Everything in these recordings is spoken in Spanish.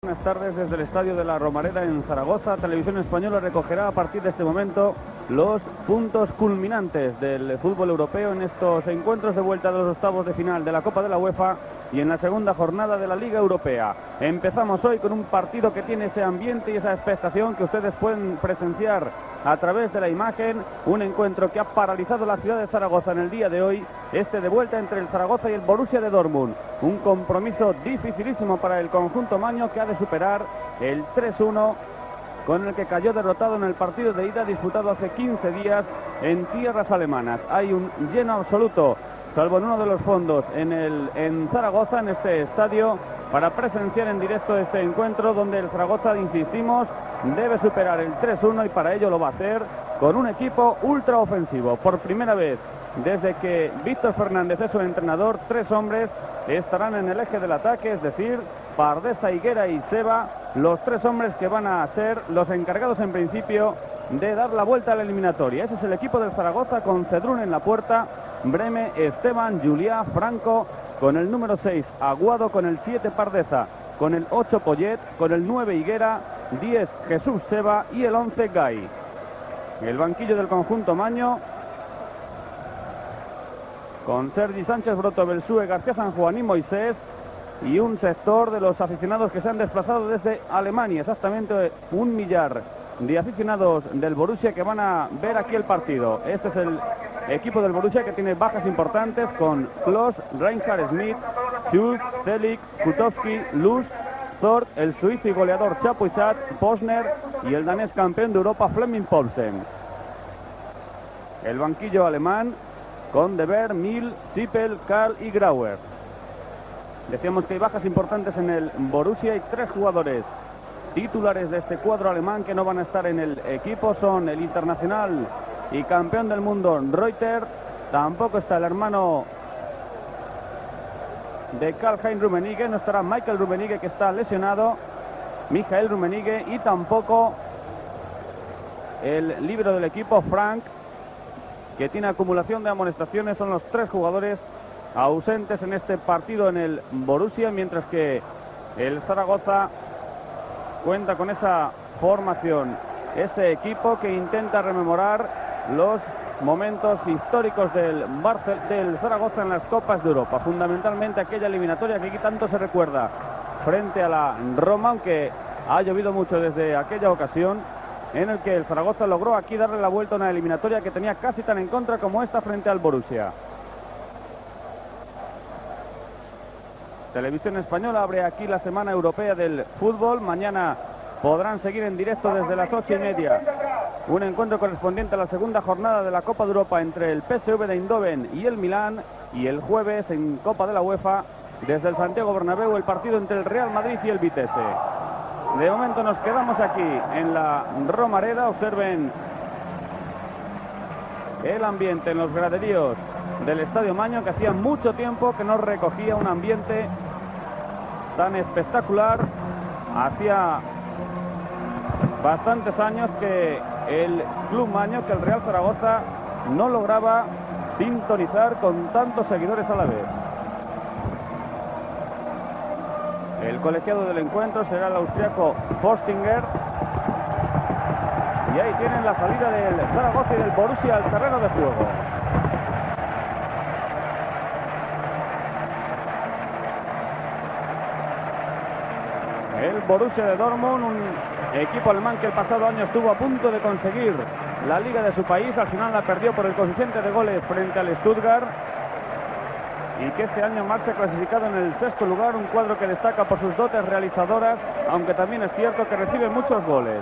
Buenas tardes desde el Estadio de la Romareda en Zaragoza. Televisión Española recogerá a partir de este momento los puntos culminantes del fútbol europeo en estos encuentros de vuelta de los octavos de final de la Copa de la UEFA y en la segunda jornada de la Liga Europea. Empezamos hoy con un partido que tiene ese ambiente y esa expectación que ustedes pueden presenciar a través de la imagen, un encuentro que ha paralizado la ciudad de Zaragoza en el día de hoy, este de vuelta entre el Zaragoza y el Borussia de Dortmund, un compromiso dificilísimo para el conjunto maño que ha de superar el 3-1 con el que cayó derrotado en el partido de ida disputado hace 15 días en tierras alemanas. Hay un lleno absoluto, salvo en uno de los fondos, en, el, en Zaragoza, en este estadio, para presenciar en directo este encuentro donde el Zaragoza, insistimos, debe superar el 3-1 y para ello lo va a hacer con un equipo ultra ofensivo. Por primera vez desde que Víctor Fernández es su entrenador, tres hombres estarán en el eje del ataque, es decir, Pardesa, Higuera y Seba, los tres hombres que van a ser los encargados en principio de dar la vuelta a la eliminatoria. Ese es el equipo del Zaragoza con Cedrún en la puerta, Breme, Esteban, Juliá, Franco, con el número 6, Aguado, con el 7, Pardeza, con el 8, Poyet, con el 9, Higuera, 10, Jesús Seba y el 11, Gay. El banquillo del conjunto Maño, con Sergi Sánchez, Broto Belsúe, García San Juan y Moisés, y un sector de los aficionados que se han desplazado desde Alemania, exactamente un millar de aficionados del Borussia que van a ver aquí el partido. Este es el equipo del Borussia que tiene bajas importantes con Klos, Reinhard Smith, Schulz, Zelik, Kutowski, Luz, Thor, el suizo y goleador Chapuisat, Posner y el danés campeón de Europa Fleming Paulsen. El banquillo alemán con Deber, Mil, Zippel, Karl y Grauer. Decíamos que hay bajas importantes en el Borussia y tres jugadores titulares de este cuadro alemán que no van a estar en el equipo son el internacional y campeón del mundo Reuter, tampoco está el hermano de Karl-Heinz Rummenigge, no estará Michael Rummenigge que está lesionado, Michael Rummenigge y tampoco el libro del equipo Frank que tiene acumulación de amonestaciones, son los tres jugadores ausentes en este partido en el Borussia, mientras que el Zaragoza cuenta con esa formación, ese equipo que intenta rememorar los momentos históricos del, del Zaragoza en las Copas de Europa, fundamentalmente aquella eliminatoria que aquí tanto se recuerda frente a la Roma, aunque ha llovido mucho desde aquella ocasión en el que el Zaragoza logró aquí darle la vuelta a una eliminatoria que tenía casi tan en contra como esta frente al Borussia. Televisión Española abre aquí la Semana Europea del Fútbol. Mañana podrán seguir en directo desde las ocho y media. Un encuentro correspondiente a la segunda jornada de la Copa de Europa entre el PSV de Eindhoven y el Milán. Y el jueves en Copa de la UEFA desde el Santiago Bernabéu el partido entre el Real Madrid y el Vitesse. De momento nos quedamos aquí en la Romareda. Observen el ambiente en los graderíos del Estadio Maño que hacía mucho tiempo que no recogía un ambiente tan espectacular. Hacía bastantes años que el Club Maño, que el Real Zaragoza no lograba sintonizar con tantos seguidores a la vez. El colegiado del encuentro será el austriaco Forstinger. Y ahí tienen la salida del Zaragoza y del Borussia al terreno de juego. Borussia de Dortmund, un equipo alemán que el pasado año estuvo a punto de conseguir la liga de su país, al final la perdió por el coeficiente de goles frente al Stuttgart y que este año marcha clasificado en el sexto lugar, un cuadro que destaca por sus dotes realizadoras, aunque también es cierto que recibe muchos goles.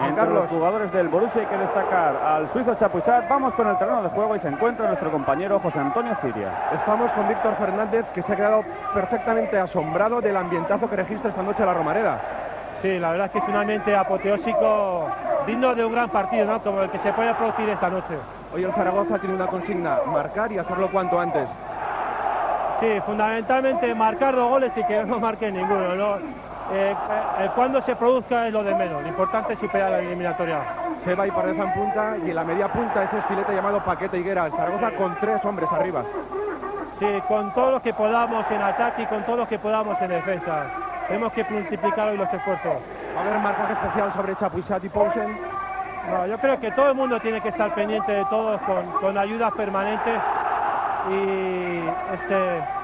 Entre los jugadores del Borussia hay que destacar al suizo Chapuisat. Vamos con el terreno de juego y se encuentra nuestro compañero José Antonio Siria. Estamos con Víctor Fernández, que se ha quedado perfectamente asombrado del ambientazo que registra esta noche la Romareda. Sí, la verdad es que finalmente apoteósico, digno de un gran partido, ¿no? Como el que se puede producir esta noche. Hoy el Zaragoza tiene una consigna, marcar y hacerlo cuanto antes. Sí, fundamentalmente marcar dos goles y que no marque ninguno, ¿no? Eh, eh, cuando se produzca es lo de menos, lo importante es superar la eliminatoria. Seba y Pareja en punta y en la media punta ese estilete llamado Paquete Higuera. El Zaragoza con tres hombres arriba. Sí, con todo lo que podamos en ataque y con todo lo que podamos en defensa. tenemos que multiplicar hoy los esfuerzos. A ver, marcaje especial sobre Chapuisat y Paulsen. No, yo creo que todo el mundo tiene que estar pendiente de todos con, con ayudas permanentes y este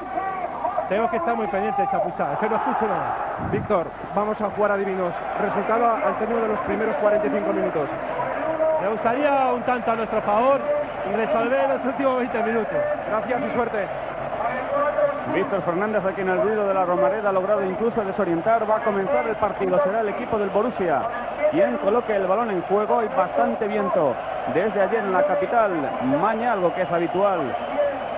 tengo que estar muy pendiente de Chapuisat, es que no escucho nada. Víctor, vamos a jugar a divinos. Resultado al término de los primeros 45 minutos. Me gustaría un tanto a nuestro favor y resolver los últimos 20 minutos. Gracias y suerte. Víctor Fernández, a quien el ruido de la Romareda ha logrado incluso desorientar, va a comenzar el partido. Será el equipo del Borussia quien coloque el balón en juego y bastante viento desde ayer en la capital, Maña, algo que es habitual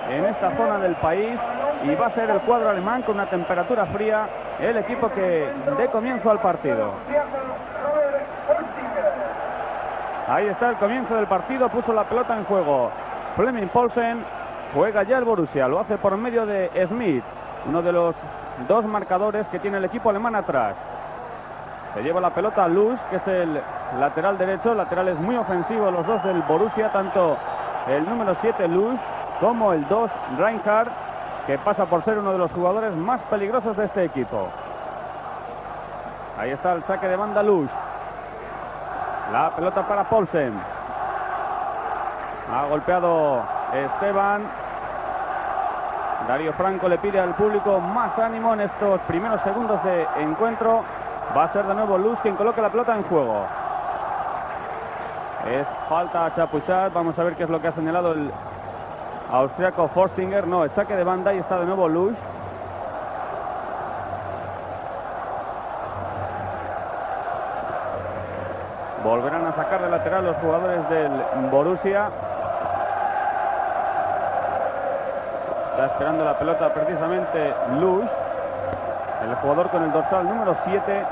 en esta zona del país. Y va a ser el cuadro alemán con una temperatura fría, el equipo que dé comienzo al partido. Ahí está el comienzo del partido, puso la pelota en juego. Fleming Paulsen juega ya el Borussia, lo hace por medio de Smith, uno de los dos marcadores que tiene el equipo alemán atrás. Se lleva la pelota a Luz, que es el lateral derecho, laterales muy ofensivos los dos del Borussia, tanto el número 7 Luz como el 2 Reinhardt, que pasa por ser uno de los jugadores más peligrosos de este equipo. Ahí está el saque de banda Luz. La pelota para Paulsen. Ha golpeado Esteban. Darío Franco le pide al público más ánimo en estos primeros segundos de encuentro. Va a ser de nuevo Luz quien coloque la pelota en juego. Es falta a. Vamos a ver qué es lo que ha señalado el austriaco Forstinger. No, el saque de banda y está de nuevo Luz. Volverán a sacar de lateral los jugadores del Borussia. Está esperando la pelota precisamente Luz, el jugador con el dorsal número 7,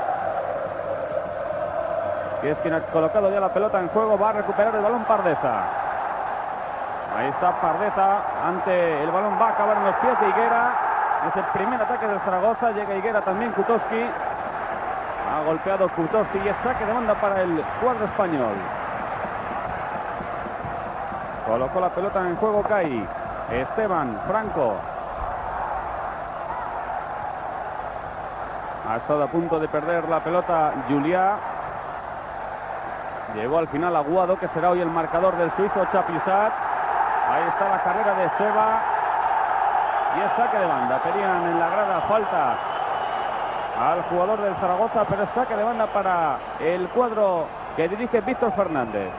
que es quien ha colocado ya la pelota en juego, va a recuperar el balón Pardeza. Ahí está Pardeza, ante el balón va a acabar en los pies de Higuera. Es el primer ataque del Zaragoza, llega Higuera también Kutowski. Ha golpeado Kutowski y es saque de banda para el cuadro español. Colocó la pelota en juego Kai. Esteban Franco. Ha estado a punto de perder la pelota Juliá. Llegó al final Aguado, que será hoy el marcador del suizo Chapisat. Ahí está la carrera de Seba. Y es saque de banda. Pedían en la grada falta al jugador del Zaragoza, pero es saque de banda para el cuadro que dirige Víctor Fernández.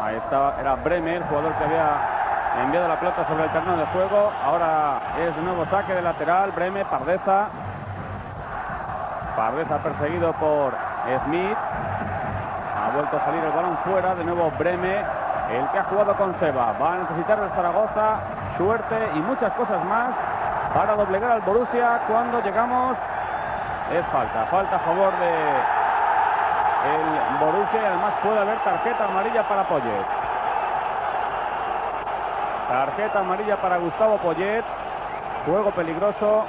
Ahí está, era Bremer, jugador que había enviado la pelota sobre el terreno de juego. Ahora es nuevo saque de lateral, Bremer, Pardeza. Pardeza perseguido por Smith. Ha vuelto a salir el balón fuera, de nuevo Breme, el que ha jugado con Seba. Va a necesitar el Zaragoza suerte y muchas cosas más para doblegar al Borussia cuando llegamos. Es falta, falta a favor de el Borussia y además puede haber tarjeta amarilla para Poyet. Tarjeta amarilla para Gustavo Poyet. Juego peligroso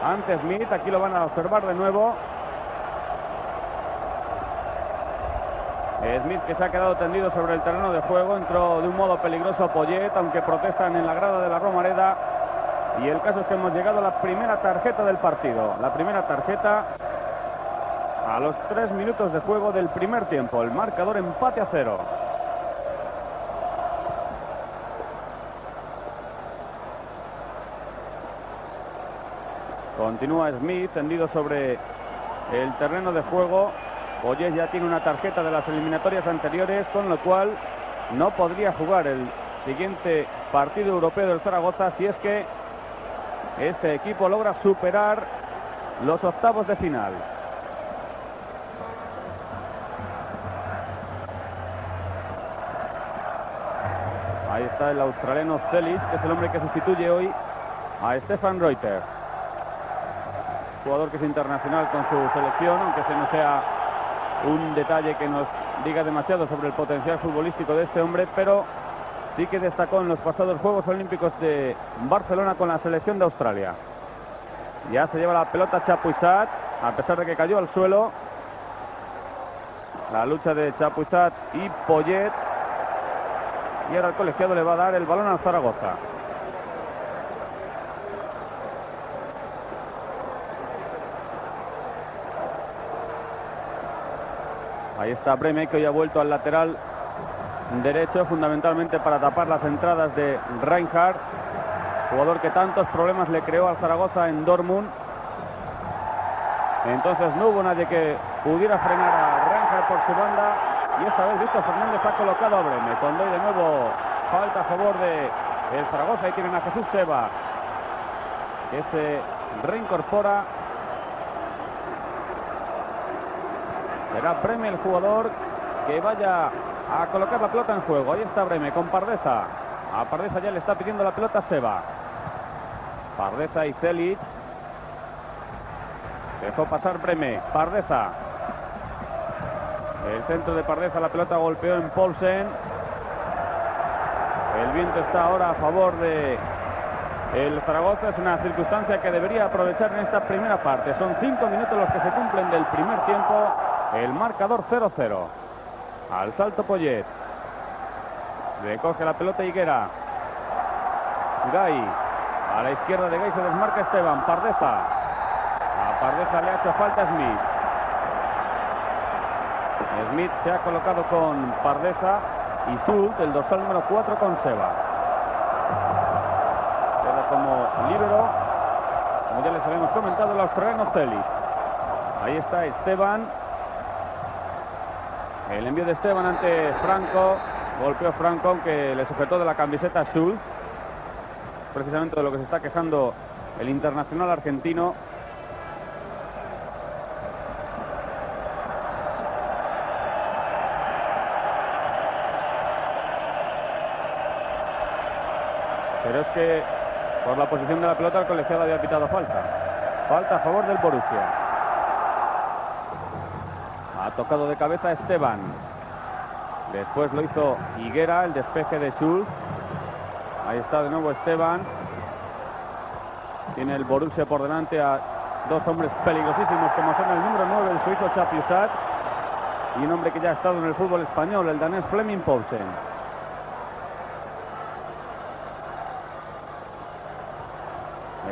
ante Smith. Aquí lo van a observar de nuevo. Smith que se ha quedado tendido sobre el terreno de juego. Entró de un modo peligroso Poyet, aunque protestan en la grada de la Romareda. Y el caso es que hemos llegado a la primera tarjeta del partido. La primera tarjeta a los tres minutos de juego del primer tiempo. El marcador empate a cero. Continúa Smith tendido sobre el terreno de juego. Boyes ya tiene una tarjeta de las eliminatorias anteriores, con lo cual no podría jugar el siguiente partido europeo del Zaragoza si es que este equipo logra superar los octavos de final. Ahí está el australiano Celis, que es el hombre que sustituye hoy a Stefan Reuter. Jugador que es internacional con su selección, aunque ese no sea un detalle que nos diga demasiado sobre el potencial futbolístico de este hombre, pero sí que destacó en los pasados Juegos Olímpicos de Barcelona con la selección de Australia. Ya se lleva la pelota Chapuisat, a pesar de que cayó al suelo. La lucha de Chapuisat y Poyet. Y ahora el colegiado le va a dar el balón al Zaragoza. Ahí está Breme que hoy ha vuelto al lateral derecho fundamentalmente para tapar las entradas de Reinhardt, jugador que tantos problemas le creó al Zaragoza en Dortmund. Entonces no hubo nadie que pudiera frenar a Reinhardt por su banda y esta vez Víctor Fernández ha colocado a Breme. Cuando hay de nuevo falta a favor de el Zaragoza, ahí tienen a Jesús Seba que se reincorpora. Será Breme el jugador que vaya a colocar la pelota en juego. Ahí está Breme con Pardeza. A Pardeza ya le está pidiendo la pelota Seba. Pardeza y Celic. Dejó pasar Breme. Pardeza. El centro de Pardeza, la pelota golpeó en Polsen. El viento está ahora a favor de el Zaragoza. Es una circunstancia que debería aprovechar en esta primera parte. Son cinco minutos los que se cumplen del primer tiempo. El marcador 0-0. Al salto Poyet. Recoge la pelota Higuera. Gay. A la izquierda de Gay se desmarca Esteban. Pardeza. A Pardeza le ha hecho falta Smith. Smith se ha colocado con Pardeza y Zult, el dorsal número 4 con Seba. Queda como líbero, como ya les habíamos comentado, el australiano Celis. Ahí está Esteban. El envío de Esteban ante Franco. Golpeó Franco, aunque le sujetó de la camiseta Schultz. Precisamente de lo que se está quejando el internacional argentino. Pero es que por la posición de la pelota el colegiado había pitado falta. Falta a favor del Borussia. Tocado de cabeza Esteban. Después lo hizo Higuera, el despeje de Schulz. Ahí está de nuevo Esteban. Tiene el Borussia por delante a dos hombres peligrosísimos como son el número 9, el suizo Chapiusat, y un hombre que ya ha estado en el fútbol español, el danés Fleming Poulsen.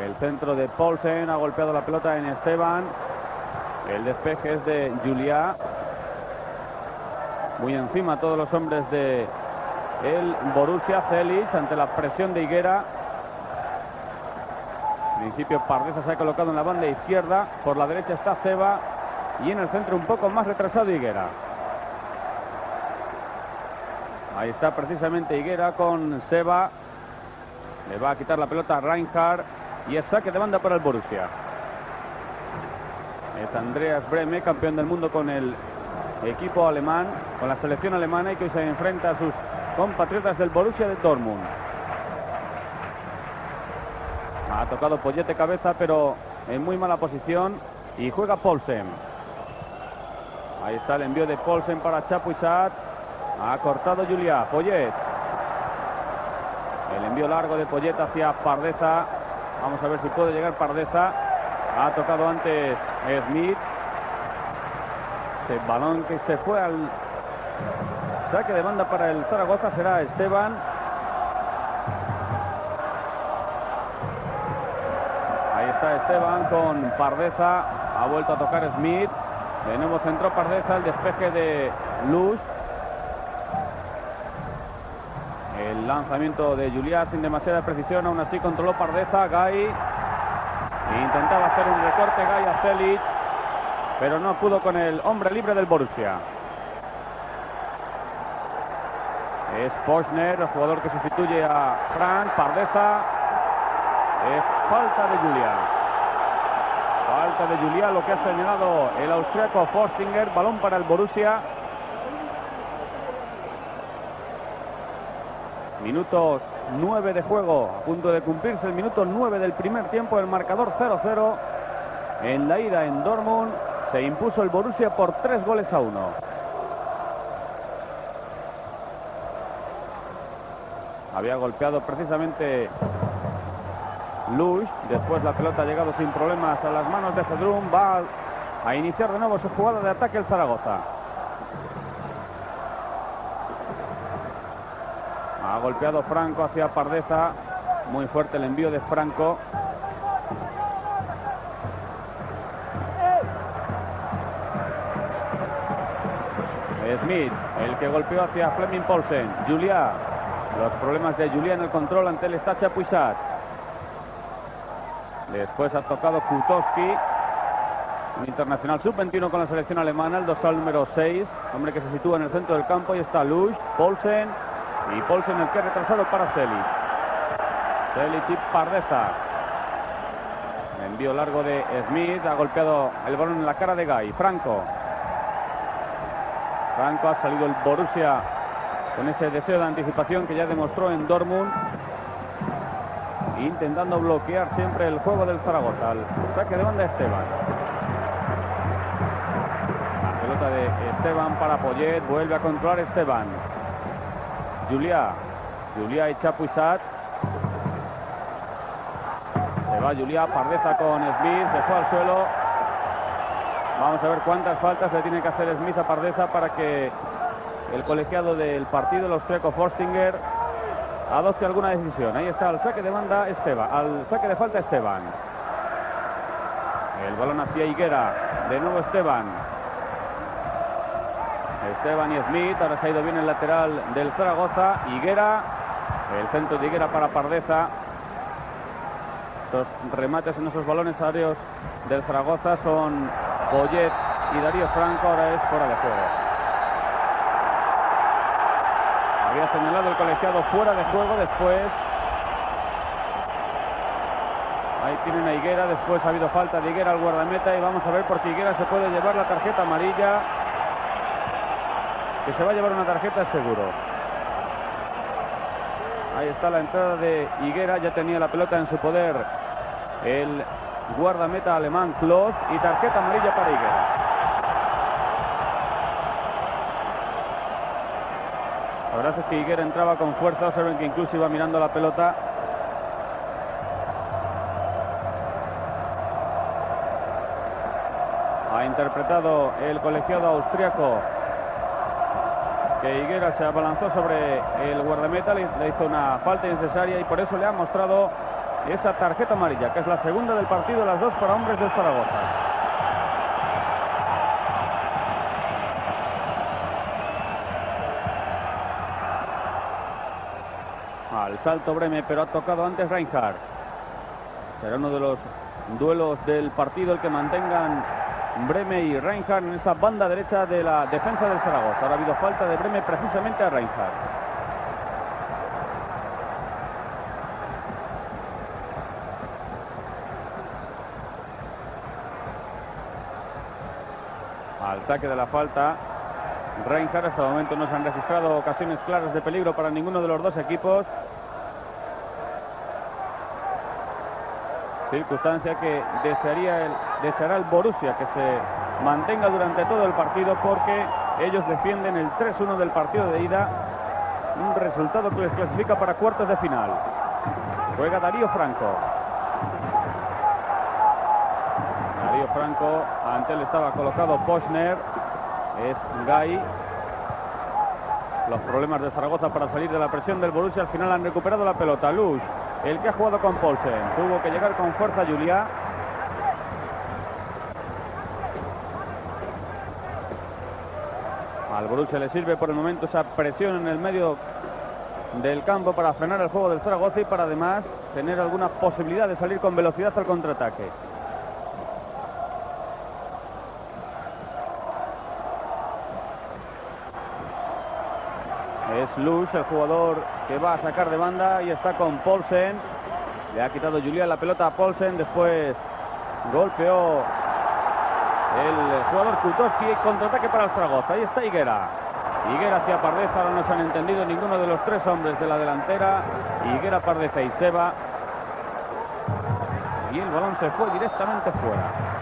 El centro de Paulsen ha golpeado la pelota en Esteban. El despeje es de Julia. Muy encima todos los hombres de el Borussia Celis ante la presión de Higuera. En principio Pardeza se ha colocado en la banda izquierda. Por la derecha está Seba. Y en el centro un poco más retrasado Higuera. Ahí está precisamente Higuera con Seba. Le va a quitar la pelota a Reinhardt. Y es saque de banda para el Borussia. Es Andreas Breme, campeón del mundo con el equipo alemán, con la selección alemana y que hoy se enfrenta a sus compatriotas del Borussia de Dortmund. Ha tocado Pollete cabeza, pero en muy mala posición y juega Polsen. Ahí está el envío de Polsen para Chapuisat. Ha cortado Julia. Poyet. El envío largo de Poyet hacia Pardeza. Vamos a ver si puede llegar Pardeza. Ha tocado antes Smith. Este balón que se fue al saque de banda para el Zaragoza será Esteban. Ahí está Esteban con Pardeza. Ha vuelto a tocar Smith. De nuevo centró Pardeza. El despeje de Luz. El lanzamiento de Juliá sin demasiada precisión. Aún así controló Pardeza. Gay. Intentaba hacer un recorte Gay a. Pero no pudo con el hombre libre del Borussia. Es Posner, el jugador que sustituye a Frank. Pardeza. Es falta de Julia. Falta de Julia, lo que ha señalado el austriaco Forstinger. Balón para el Borussia. Minutos 9 de juego. A punto de cumplirse el minuto 9 del primer tiempo. El marcador 0-0. En la ida en Dortmund se impuso el Borussia por tres goles a uno. Había golpeado precisamente Lush. Después la pelota ha llegado sin problemas a las manos de Cedrún. Va a iniciar de nuevo su jugada de ataque el Zaragoza. Ha golpeado Franco hacia Pardeza. Muy fuerte el envío de Franco. Smith, el que golpeó hacia Fleming Paulsen. Julia. Los problemas de Julia en el control ante el Estacha Puisat. Después ha tocado Kutowski. Un internacional sub-21 con la selección alemana, el dorsal número 6. Hombre que se sitúa en el centro del campo. Y está Lush, Paulsen. Y Paulsen el que ha retrasado para Celic. Celic y Pardeza. Envío largo de Smith. Ha golpeado el balón en la cara de Guy. Franco. Franco ha salido el Borussia con ese deseo de anticipación que ya demostró en Dortmund. Intentando bloquear siempre el juego del Zaragoza. Al saque de banda Esteban. La pelota de Esteban para Poyet. Vuelve a controlar Esteban. Julia. Julia y Chapuisat. Se va Julia. Pardeza con Smith. Fue al suelo. Vamos a ver cuántas faltas le tiene que hacer Smith a Pardeza para que el colegiado del partido, el austríaco Forstinger, adopte alguna decisión. Ahí está el saque de banda Esteban, al saque de falta Esteban. El balón hacia Higuera, de nuevo Esteban. Esteban y Smith, ahora se ha ido bien el lateral del Zaragoza. Higuera, el centro de Higuera para Pardeza. Los remates en esos balones aéreos del Zaragoza son Boyet y Darío Franco ahora es fuera de juego. Había señalado el colegiado fuera de juego después. Ahí tienen a Higuera, después ha habido falta de Higuera al guardameta y vamos a ver porque Higuera se puede llevar la tarjeta amarilla. Que se va a llevar una tarjeta seguro. Ahí está la entrada de Higuera, ya tenía la pelota en su poder el guardameta alemán Klos y tarjeta amarilla para Higuera. La verdad es que Higuera entraba con fuerza, saben que incluso iba mirando la pelota. Ha interpretado el colegiado austriaco que Higuera se abalanzó sobre el guardameta, le hizo una falta innecesaria y por eso le ha mostrado esa tarjeta amarilla, que es la segunda del partido, las dos para hombres del Zaragoza. Al salto Breme, pero ha tocado antes Reinhardt. Será uno de los duelos del partido el que mantengan Breme y Reinhardt en esa banda derecha de la defensa del Zaragoza. Ahora ha habido falta de Breme precisamente a Reinhardt. al saque de la falta. Reinhardt hasta el momento no se han registrado ocasiones claras de peligro para ninguno de los dos equipos. Circunstancia que desearía el, deseará el Borussia que se mantenga durante todo el partido porque ellos defienden el 3-1 del partido de ida. Un resultado que les clasifica para cuartos de final. Juega Darío Franco. Franco, ante él estaba colocado Pochner, es Gay. Los problemas de Zaragoza para salir de la presión del Borussia, al final han recuperado la pelota. Luz, el que ha jugado con Paulsen, tuvo que llegar con fuerza Julia. Al Borussia le sirve por el momento esa presión en el medio del campo para frenar el juego del Zaragoza y para además tener alguna posibilidad de salir con velocidad al contraataque. Es Luz, el jugador que va a sacar de banda y está con Paulsen. Le ha quitado Julián la pelota a Paulsen, después golpeó el jugador Kutowski, contraataque para el Zaragoza. Ahí está Higuera. Higuera hacia Pardeza, ahora no se han entendido ninguno de los tres hombres de la delantera. Higuera, Pardeza y Seba. Y el balón se fue directamente fuera.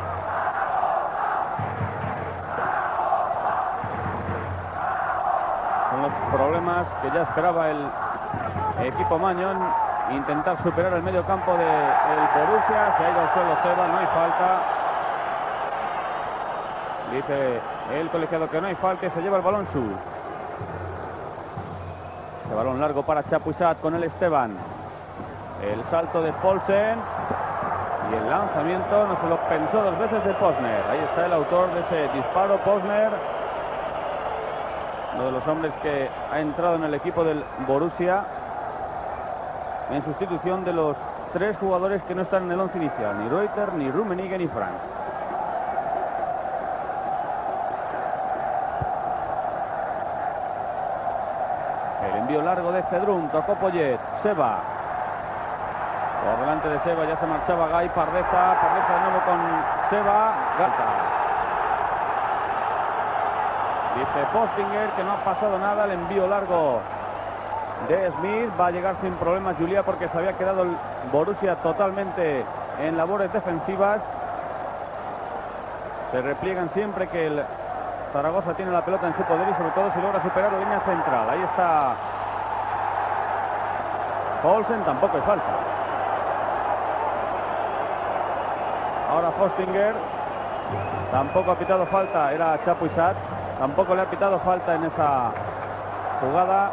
Los problemas que ya esperaba el equipo Mañón. Intentar superar el medio campo del Borussia. Se ha ido al suelo Seba, no hay falta. Dice el colegiado que no hay falta y se lleva el balón su. Se balón largo para Chapuisat con el Esteban. El salto de Polsen. Y el lanzamiento no se lo pensó dos veces de Posner. Ahí está el autor de ese disparo, Posner. Uno de los hombres que ha entrado en el equipo del Borussia en sustitución de los tres jugadores que no están en el once inicial, ni Reuter, ni Rummenigge, ni Frank. El envío largo de Cedrún, tocó Poyet, Seba. Por delante de Seba ya se marchaba Gay, Pardeza, Pardeza de nuevo con Seba, Gata. Dice Postinger que no ha pasado nada, el envío largo de Smith. Va a llegar sin problemas Julia porque se había quedado el Borussia totalmente en labores defensivas. Se repliegan siempre que el Zaragoza tiene la pelota en su poder y sobre todo si logra superar la línea central. Ahí está Olsen, tampoco es falta. Ahora Fostinger, tampoco ha pitado falta, era Chapuisat, tampoco le ha pitado falta en esa jugada.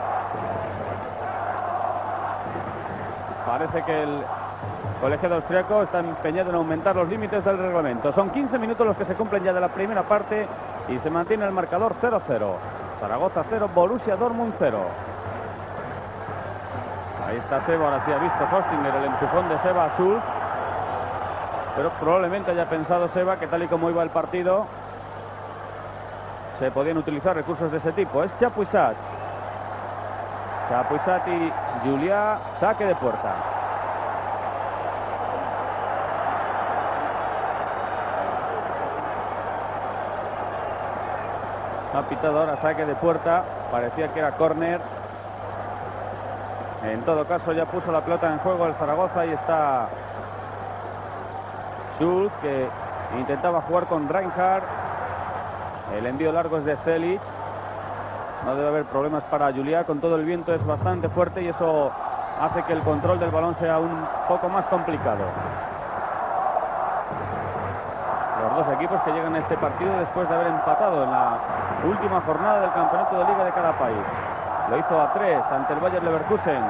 Parece que el colegiado austriaco está empeñado en aumentar los límites del reglamento. Son 15 minutos los que se cumplen ya de la primera parte y se mantiene el marcador 0-0. Zaragoza 0, Borussia Dortmund 0. Ahí está Seba, ahora sí ha visto Hostinger el empujón de Seba a Schultz. Pero probablemente haya pensado Seba que tal y como iba el partido se podían utilizar recursos de ese tipo. Es Chapuisat. Chapuisat y Julia, saque de puerta. Ha pitado ahora saque de puerta. Parecía que era córner. En todo caso ya puso la pelota en juego el Zaragoza y está Schultz que intentaba jugar con Reinhardt. El envío largo es de Celic. No debe haber problemas para Julia. Con todo el viento es bastante fuerte y eso hace que el control del balón sea un poco más complicado. Los dos equipos que llegan a este partido después de haber empatado en la última jornada del campeonato de liga de cada país. Lo hizo a tres ante el Bayer Leverkusen.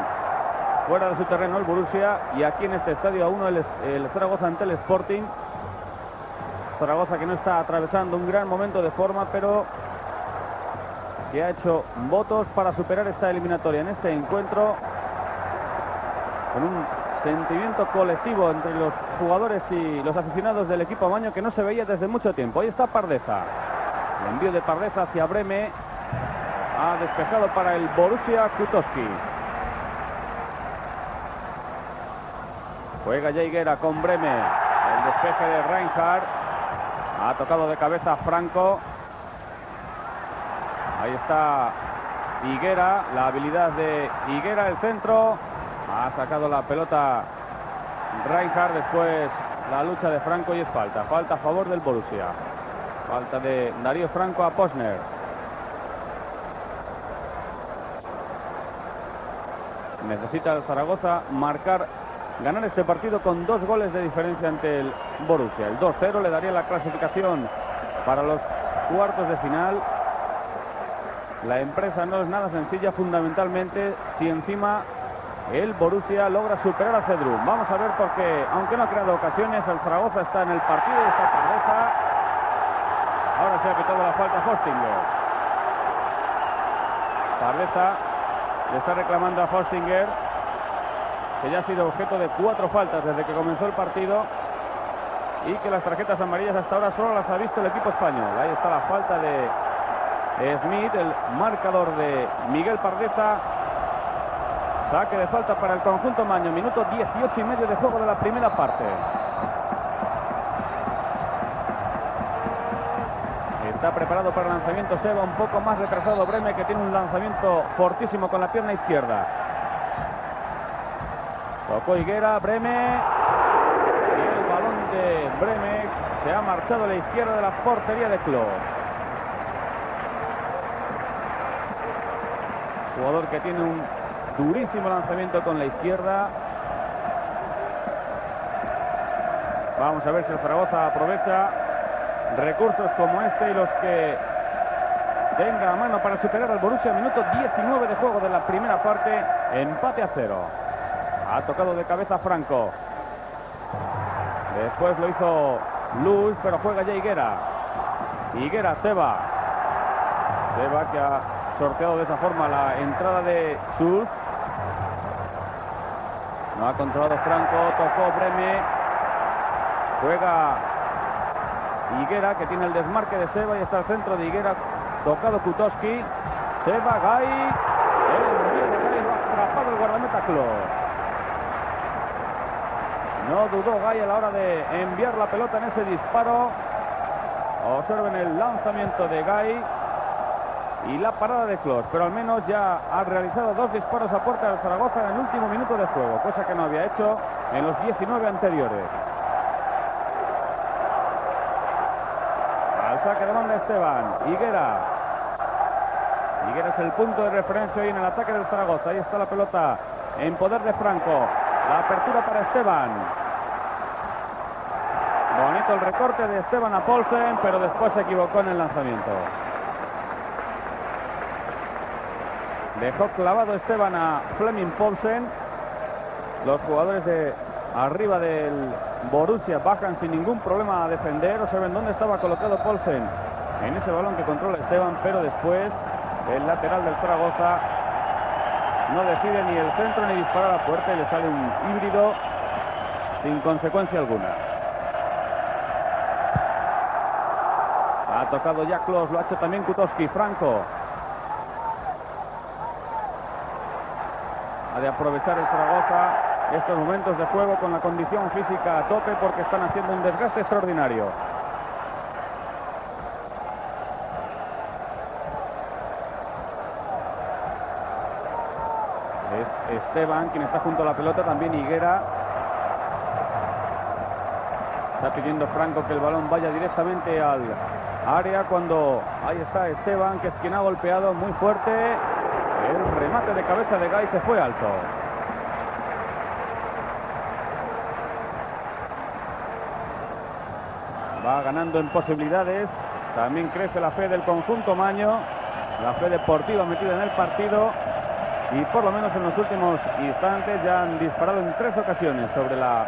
Fuera de su terreno el Borussia y aquí en este estadio a uno el, el Zaragoza ante el Sporting. Zaragoza que no está atravesando un gran momento de forma, pero que ha hecho votos para superar esta eliminatoria en este encuentro con un sentimiento colectivo entre los jugadores y los aficionados del equipo amaño que no se veía desde mucho tiempo. Ahí está Pardeza. El envío de Pardeza hacia Breme ha despejado para el Borussia Kutowski. Juega Jaiguera con Breme. El despeje de Reinhardt. Ha tocado de cabeza Franco. Ahí está Higuera. La habilidad de Higuera, el centro. Ha sacado la pelota Reinhardt. Después la lucha de Franco y es falta. Falta a favor del Borussia. Falta de Darío Franco a Posner. Necesita el Zaragoza marcar, ganar este partido con dos goles de diferencia ante el Borussia. El 2-0 le daría la clasificación para los cuartos de final. La empresa no es nada sencilla, fundamentalmente si encima el Borussia logra superar a Cedrún. Vamos a ver porque, aunque no ha creado ocasiones, el Zaragoza está en el partido y está Pardeza. Ahora se ha quitado la falta Fostinger. Pardeza le está reclamando a Fostinger, que ya ha sido objeto de cuatro faltas desde que comenzó el partido y que las tarjetas amarillas hasta ahora solo las ha visto el equipo español. Ahí está la falta de Smith, el marcador de Miguel Pardeza. Saque de falta para el conjunto Maño, minuto 18 y medio de juego de la primera parte. Está preparado para el lanzamiento Seba, un poco más retrasado Breme, que tiene un lanzamiento fortísimo con la pierna izquierda. Tocó Higuera, Breme. Y el balón de Breme se ha marchado a la izquierda de la portería de Club. Jugador que tiene un durísimo lanzamiento con la izquierda. Vamos a ver si el Zaragoza aprovecha recursos como este y los que tenga a mano para superar al Borussia. Minuto 19 de juego de la primera parte. Empate a cero. Ha tocado de cabeza Franco. Después lo hizo Luz, pero juega ya Higuera. Higuera, Seba. Seba que ha sorteado de esa forma la entrada de Sus. No ha controlado Franco, tocó Breme. Juega Higuera que tiene el desmarque de Seba y está al centro de Higuera. Tocado Kutoski. Seba, Gai. El atrapado el guardameta Klos. No dudó Gai a la hora de enviar la pelota en ese disparo. Observen el lanzamiento de Gai y la parada de Klos, pero al menos ya ha realizado dos disparos a puerta del Zaragoza en el último minuto de juego, cosa que no había hecho en los 19 anteriores. Al saque de banda Esteban, Higuera. Higuera es el punto de referencia hoy en el ataque del Zaragoza. Ahí está la pelota en poder de Franco. La apertura para Esteban. Bonito el recorte de Esteban a Polsen, pero después se equivocó en el lanzamiento. Dejó clavado Esteban a Fleming Polsen. Los jugadores de arriba del Borussia bajan sin ningún problema a defender. Observen dónde estaba colocado Polsen en ese balón que controla Esteban, pero después el lateral del Zaragoza no decide ni el centro ni disparar a la puerta y le sale un híbrido sin consecuencia alguna. Ha tocado ya Klos, lo ha hecho también Kutowski, Franco. Ha de aprovechar el Zaragoza estos momentos de juego con la condición física a tope porque están haciendo un desgaste extraordinario. Es Esteban quien está junto a la pelota, también Higuera. Está pidiendo Franco que el balón vaya directamente al área cuando ahí está Esteban, que es quien ha golpeado muy fuerte. El remate de cabeza de Gai se fue alto. Va ganando en posibilidades. También crece la fe del conjunto Maño. La fe deportiva metida en el partido. Y por lo menos en los últimos instantes ya han disparado en tres ocasiones sobre la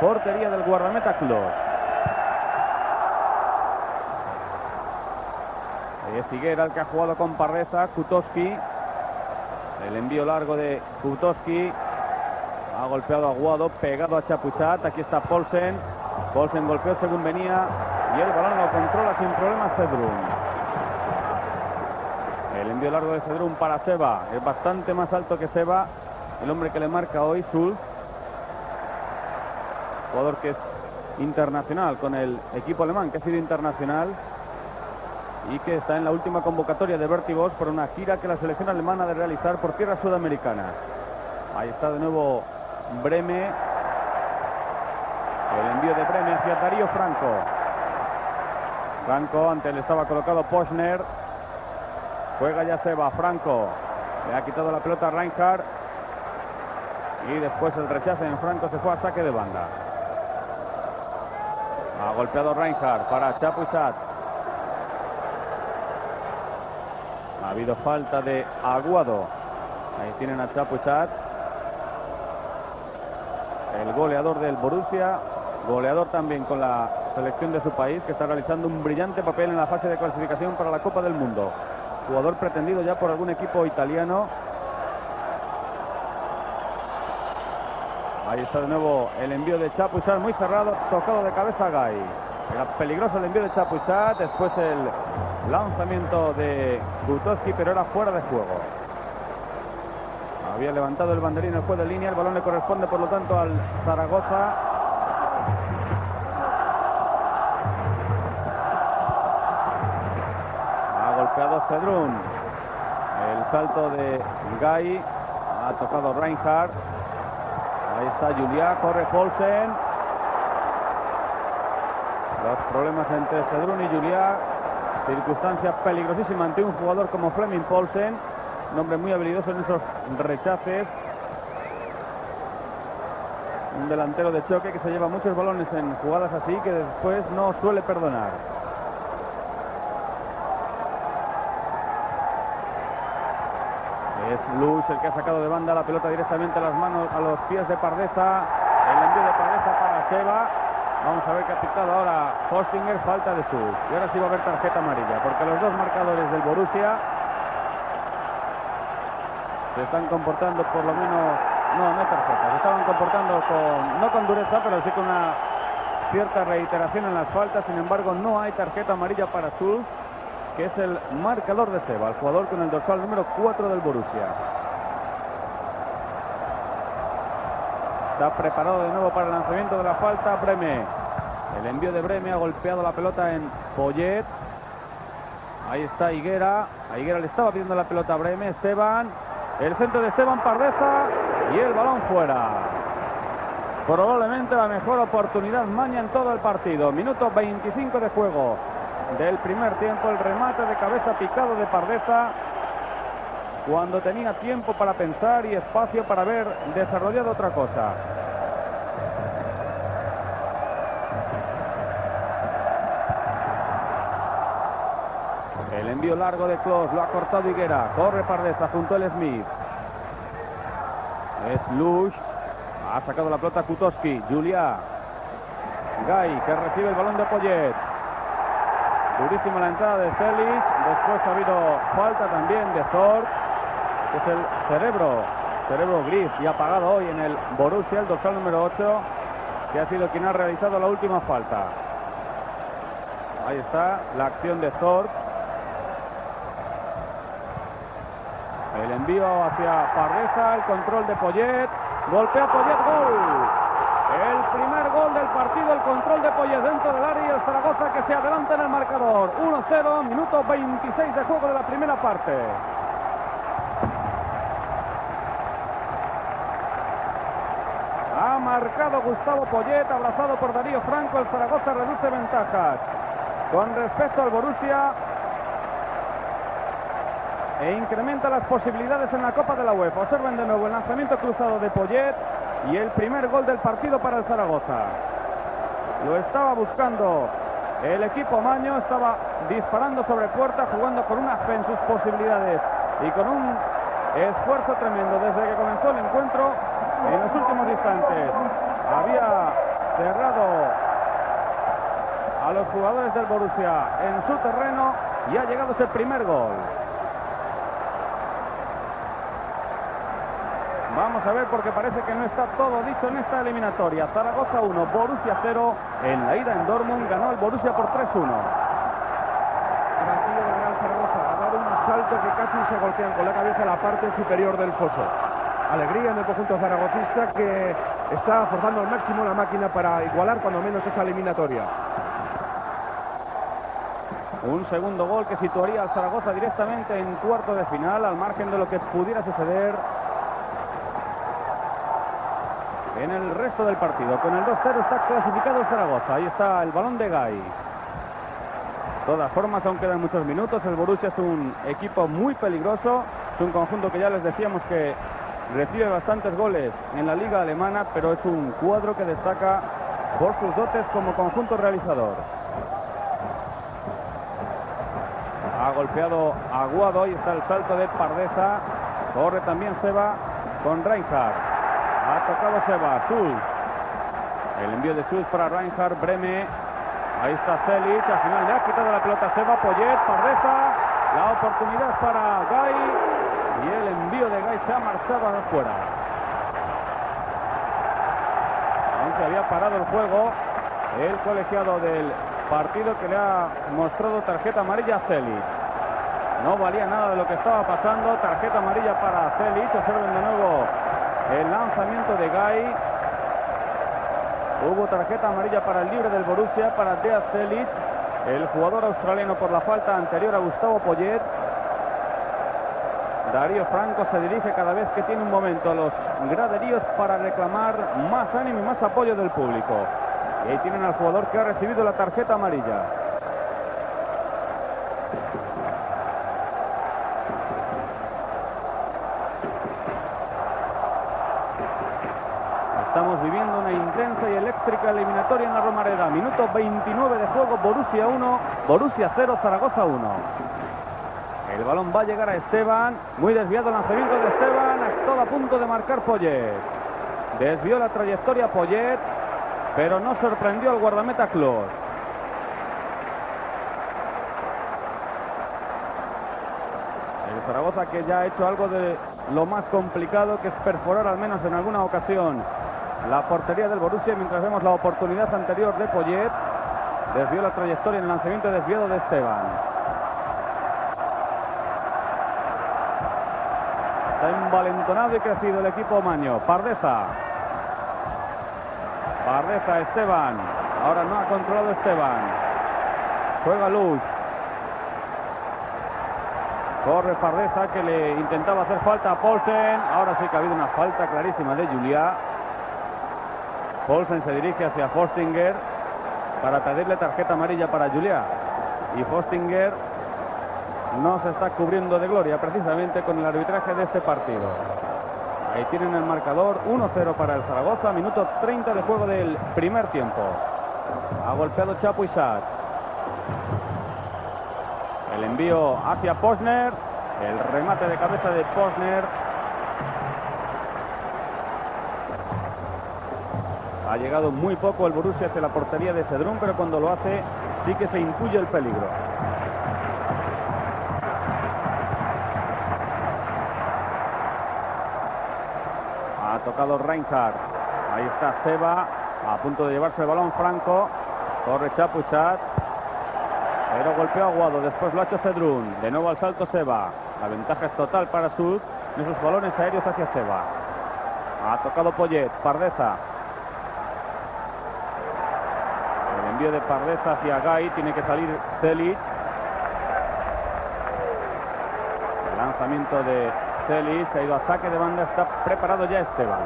portería del guardameta Klos. Es Figuera el que ha jugado con Parreza, Kutowski. El envío largo de Kutowski. Ha golpeado a Guado, pegado a Chapuchat. Aquí está Polsen. Polsen golpeó según venía. Y el balón lo controla sin problemas Cedrun. Envío largo de Cedrun para Seba. Es bastante más alto que Seba. El hombre que le marca hoy, Sul. Jugador que es internacional con el equipo alemán, que ha sido internacional y que está en la última convocatoria de Vertigos por una gira que la selección alemana ha de realizar por tierras sudamericanas. Ahí está de nuevo Breme. El envío de Breme hacia Darío Franco. Franco, antes le estaba colocado Posner. Juega ya Seba, Franco. Le ha quitado la pelota a Reinhardt. Y después el rechazo en Franco se fue a saque de banda. Ha golpeado Reinhardt para Chapuchat. Ha habido falta de Aguado. Ahí tienen a Chapuchat. El goleador del Borussia. Goleador también con la selección de su país que está realizando un brillante papel en la fase de clasificación para la Copa del Mundo. Jugador pretendido ya por algún equipo italiano. Ahí está de nuevo el envío de Chapuchat muy cerrado, tocado de cabeza a Gai. Era peligroso el envío de Chapuchat, después el lanzamiento de Gutowski, pero era fuera de juego. Había levantado el banderín el juez de línea, el balón le corresponde por lo tanto al Zaragoza. Cedrún. El salto de Gai. Ha tocado Reinhardt. Ahí está Julia, corre Polsen. Los problemas entre Cedrún y Julia. Circunstancia peligrosísima ante un jugador como Fleming Polsen. Un hombre muy habilidoso en esos rechaces. Un delantero de choque que se lleva muchos balones en jugadas así que después no suele perdonar. Luz el que ha sacado de banda la pelota directamente a las manos, a los pies de Pardeza. El envío de Pardeza para Seba. Vamos a ver qué ha picado ahora Hostinger, falta de Sus. Y ahora sí va a haber tarjeta amarilla, porque los dos marcadores del Borussia se están comportando por lo menos, no, no tarjeta, se estaban comportando con, no con dureza, pero sí con una cierta reiteración en las faltas, sin embargo no hay tarjeta amarilla para Sus, que es el marcador de Seba, el jugador con el dorsal número 4 del Borussia. Está preparado de nuevo para el lanzamiento de la falta Breme. El envío de Breme ha golpeado la pelota en Poyet. Ahí está Higuera. A Higuera le estaba pidiendo la pelota a Breme. Esteban. El centro de Esteban Pardeza. Y el balón fuera. Probablemente la mejor oportunidad maña en todo el partido. Minuto 25 de juego del primer tiempo. El remate de cabeza picado de Pardeza cuando tenía tiempo para pensar y espacio para haber desarrollado otra cosa. El envío largo de Klos lo ha cortado Higuera. Corre Pardeza junto al Smith. Es Lush. Ha sacado la pelota Kutoski. Julia. Gay que recibe el balón de Poyet. Durísima la entrada de Celis. Después ha habido falta también de Zor. Es el cerebro, cerebro gris y apagado hoy en el Borussia, el dorsal número 8, que ha sido quien ha realizado la última falta. Ahí está la acción de Thor. El envío hacia Parreza, el control de Poyet. Golpea Poyet, gol. El primer gol del partido, el control de Poyet dentro del área y el Zaragoza que se adelanta en el marcador. 1-0, minuto 26 de juego de la primera parte. Ha marcado Gustavo Poyet, abrazado por Darío Franco. El Zaragoza reduce ventajas. Con respecto al Borussia, e incrementa las posibilidades en la Copa de la UEFA. Observen de nuevo el lanzamiento cruzado de Poyet y el primer gol del partido para el Zaragoza. Lo estaba buscando el equipo Maño, estaba disparando sobre puerta, jugando con una fe en sus posibilidades y con un esfuerzo tremendo desde que comenzó el encuentro. En los últimos instantes había cerrado a los jugadores del Borussia en su terreno y ha llegado ese primer gol. Vamos a ver porque parece que no está todo dicho en esta eliminatoria. Zaragoza 1, Borussia 0. En la ida en Dortmund ganó el Borussia por 3-1. Tranquilo de Real Zaragoza. Ha dado un salto que casi se golpean con la cabeza la parte superior del foso. Alegría en el conjunto zaragocista que está forzando al máximo la máquina para igualar cuando menos esa eliminatoria. Un segundo gol que situaría al Zaragoza directamente en cuarto de final, al margen de lo que pudiera suceder en el resto del partido. Con el 2-0 está clasificado Zaragoza. Ahí está el balón de Gay. De todas formas, aún quedan muchos minutos. El Borussia es un equipo muy peligroso. Es un conjunto que ya les decíamos que recibe bastantes goles en la liga alemana, pero es un cuadro que destaca por sus dotes como conjunto realizador. Ha golpeado Aguado, ahí está el salto de Pardeza. Corre también Seba con Reinhardt. Ha tocado Seba, Schulz. El envío de Schulz para Reinhardt, Breme. Ahí está Celich, al final le ha quitado la pelota Seba, Poyet, Pardeza. La oportunidad para Gay. Y el envío de Gay se ha marchado afuera. Aunque había parado el juego, el colegiado del partido que le ha mostrado tarjeta amarilla a Celich. No valía nada de lo que estaba pasando. Tarjeta amarilla para Celich. Observen de nuevo el lanzamiento de Gay. Hubo tarjeta amarilla para el libre del Borussia, para Dea Celich, el jugador australiano por la falta anterior a Gustavo Poyet. Darío Franco se dirige cada vez que tiene un momento a los graderíos para reclamar más ánimo y más apoyo del público. Y ahí tienen al jugador que ha recibido la tarjeta amarilla. Eliminatoria en la Romareda. Minuto 29 de juego, Borussia 1, Borussia 0, Zaragoza 1. El balón va a llegar a Esteban. Muy desviado el lanzamiento de Esteban. Todo a punto de marcar Poyet. Desvió la trayectoria Poyet, pero no sorprendió al guardameta Clos. El Zaragoza que ya ha hecho algo de lo más complicado que es perforar al menos en alguna ocasión la portería del Borussia mientras vemos la oportunidad anterior de Poyet. Desvió la trayectoria en el lanzamiento desviado de Esteban. Está envalentonado y crecido el equipo Maño. Pardeza. Pardeza, Esteban. Ahora no ha controlado Esteban. Juega Luz. Corre Pardeza que le intentaba hacer falta a Paulsen. Ahora sí que ha habido una falta clarísima de Julia. Paulsen se dirige hacia Forstinger para pedirle tarjeta amarilla para Julia. Y Forstinger no se está cubriendo de gloria precisamente con el arbitraje de este partido. Ahí tienen el marcador 1-0 para el Zaragoza, minuto 30 de juego del primer tiempo. Ha golpeado Chapuisat. El envío hacia Posner, el remate de cabeza de Posner. Ha llegado muy poco el Borussia hacia la portería de Cedrún, pero cuando lo hace sí que se intuye el peligro. Ha tocado Reinhardt. Ahí está Seba. A punto de llevarse el balón Franco. Corre Chapuchat. Pero golpeó Aguado. Después lo ha hecho Cedrún. De nuevo al salto Seba. La ventaja es total para Sud. En esos balones aéreos hacia Seba. Ha tocado Poyet. Pardeza. El envío de Pardeza hacia Gay. Tiene que salir Celic. El lanzamiento de Celis ha ido a saque de banda, está preparado ya Esteban.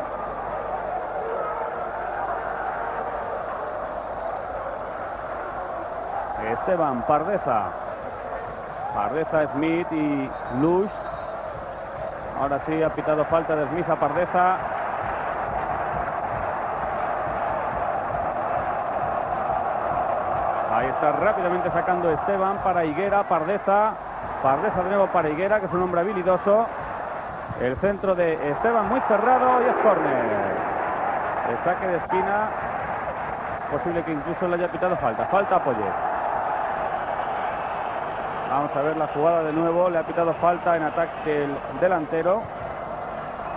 Esteban, Pardeza. Pardeza, Smith y Lush. Ahora sí ha pitado falta de Smith a Pardeza. Ahí rápidamente sacando Esteban para Higuera, Pardeza. Pardeza de nuevo para Higuera, que es un hombre habilidoso. El centro de Esteban muy cerrado y es córner. El saque de esquina. Posible que incluso le haya pitado falta. Falta Poyet. Vamos a ver la jugada de nuevo. Le ha pitado falta en ataque el delantero.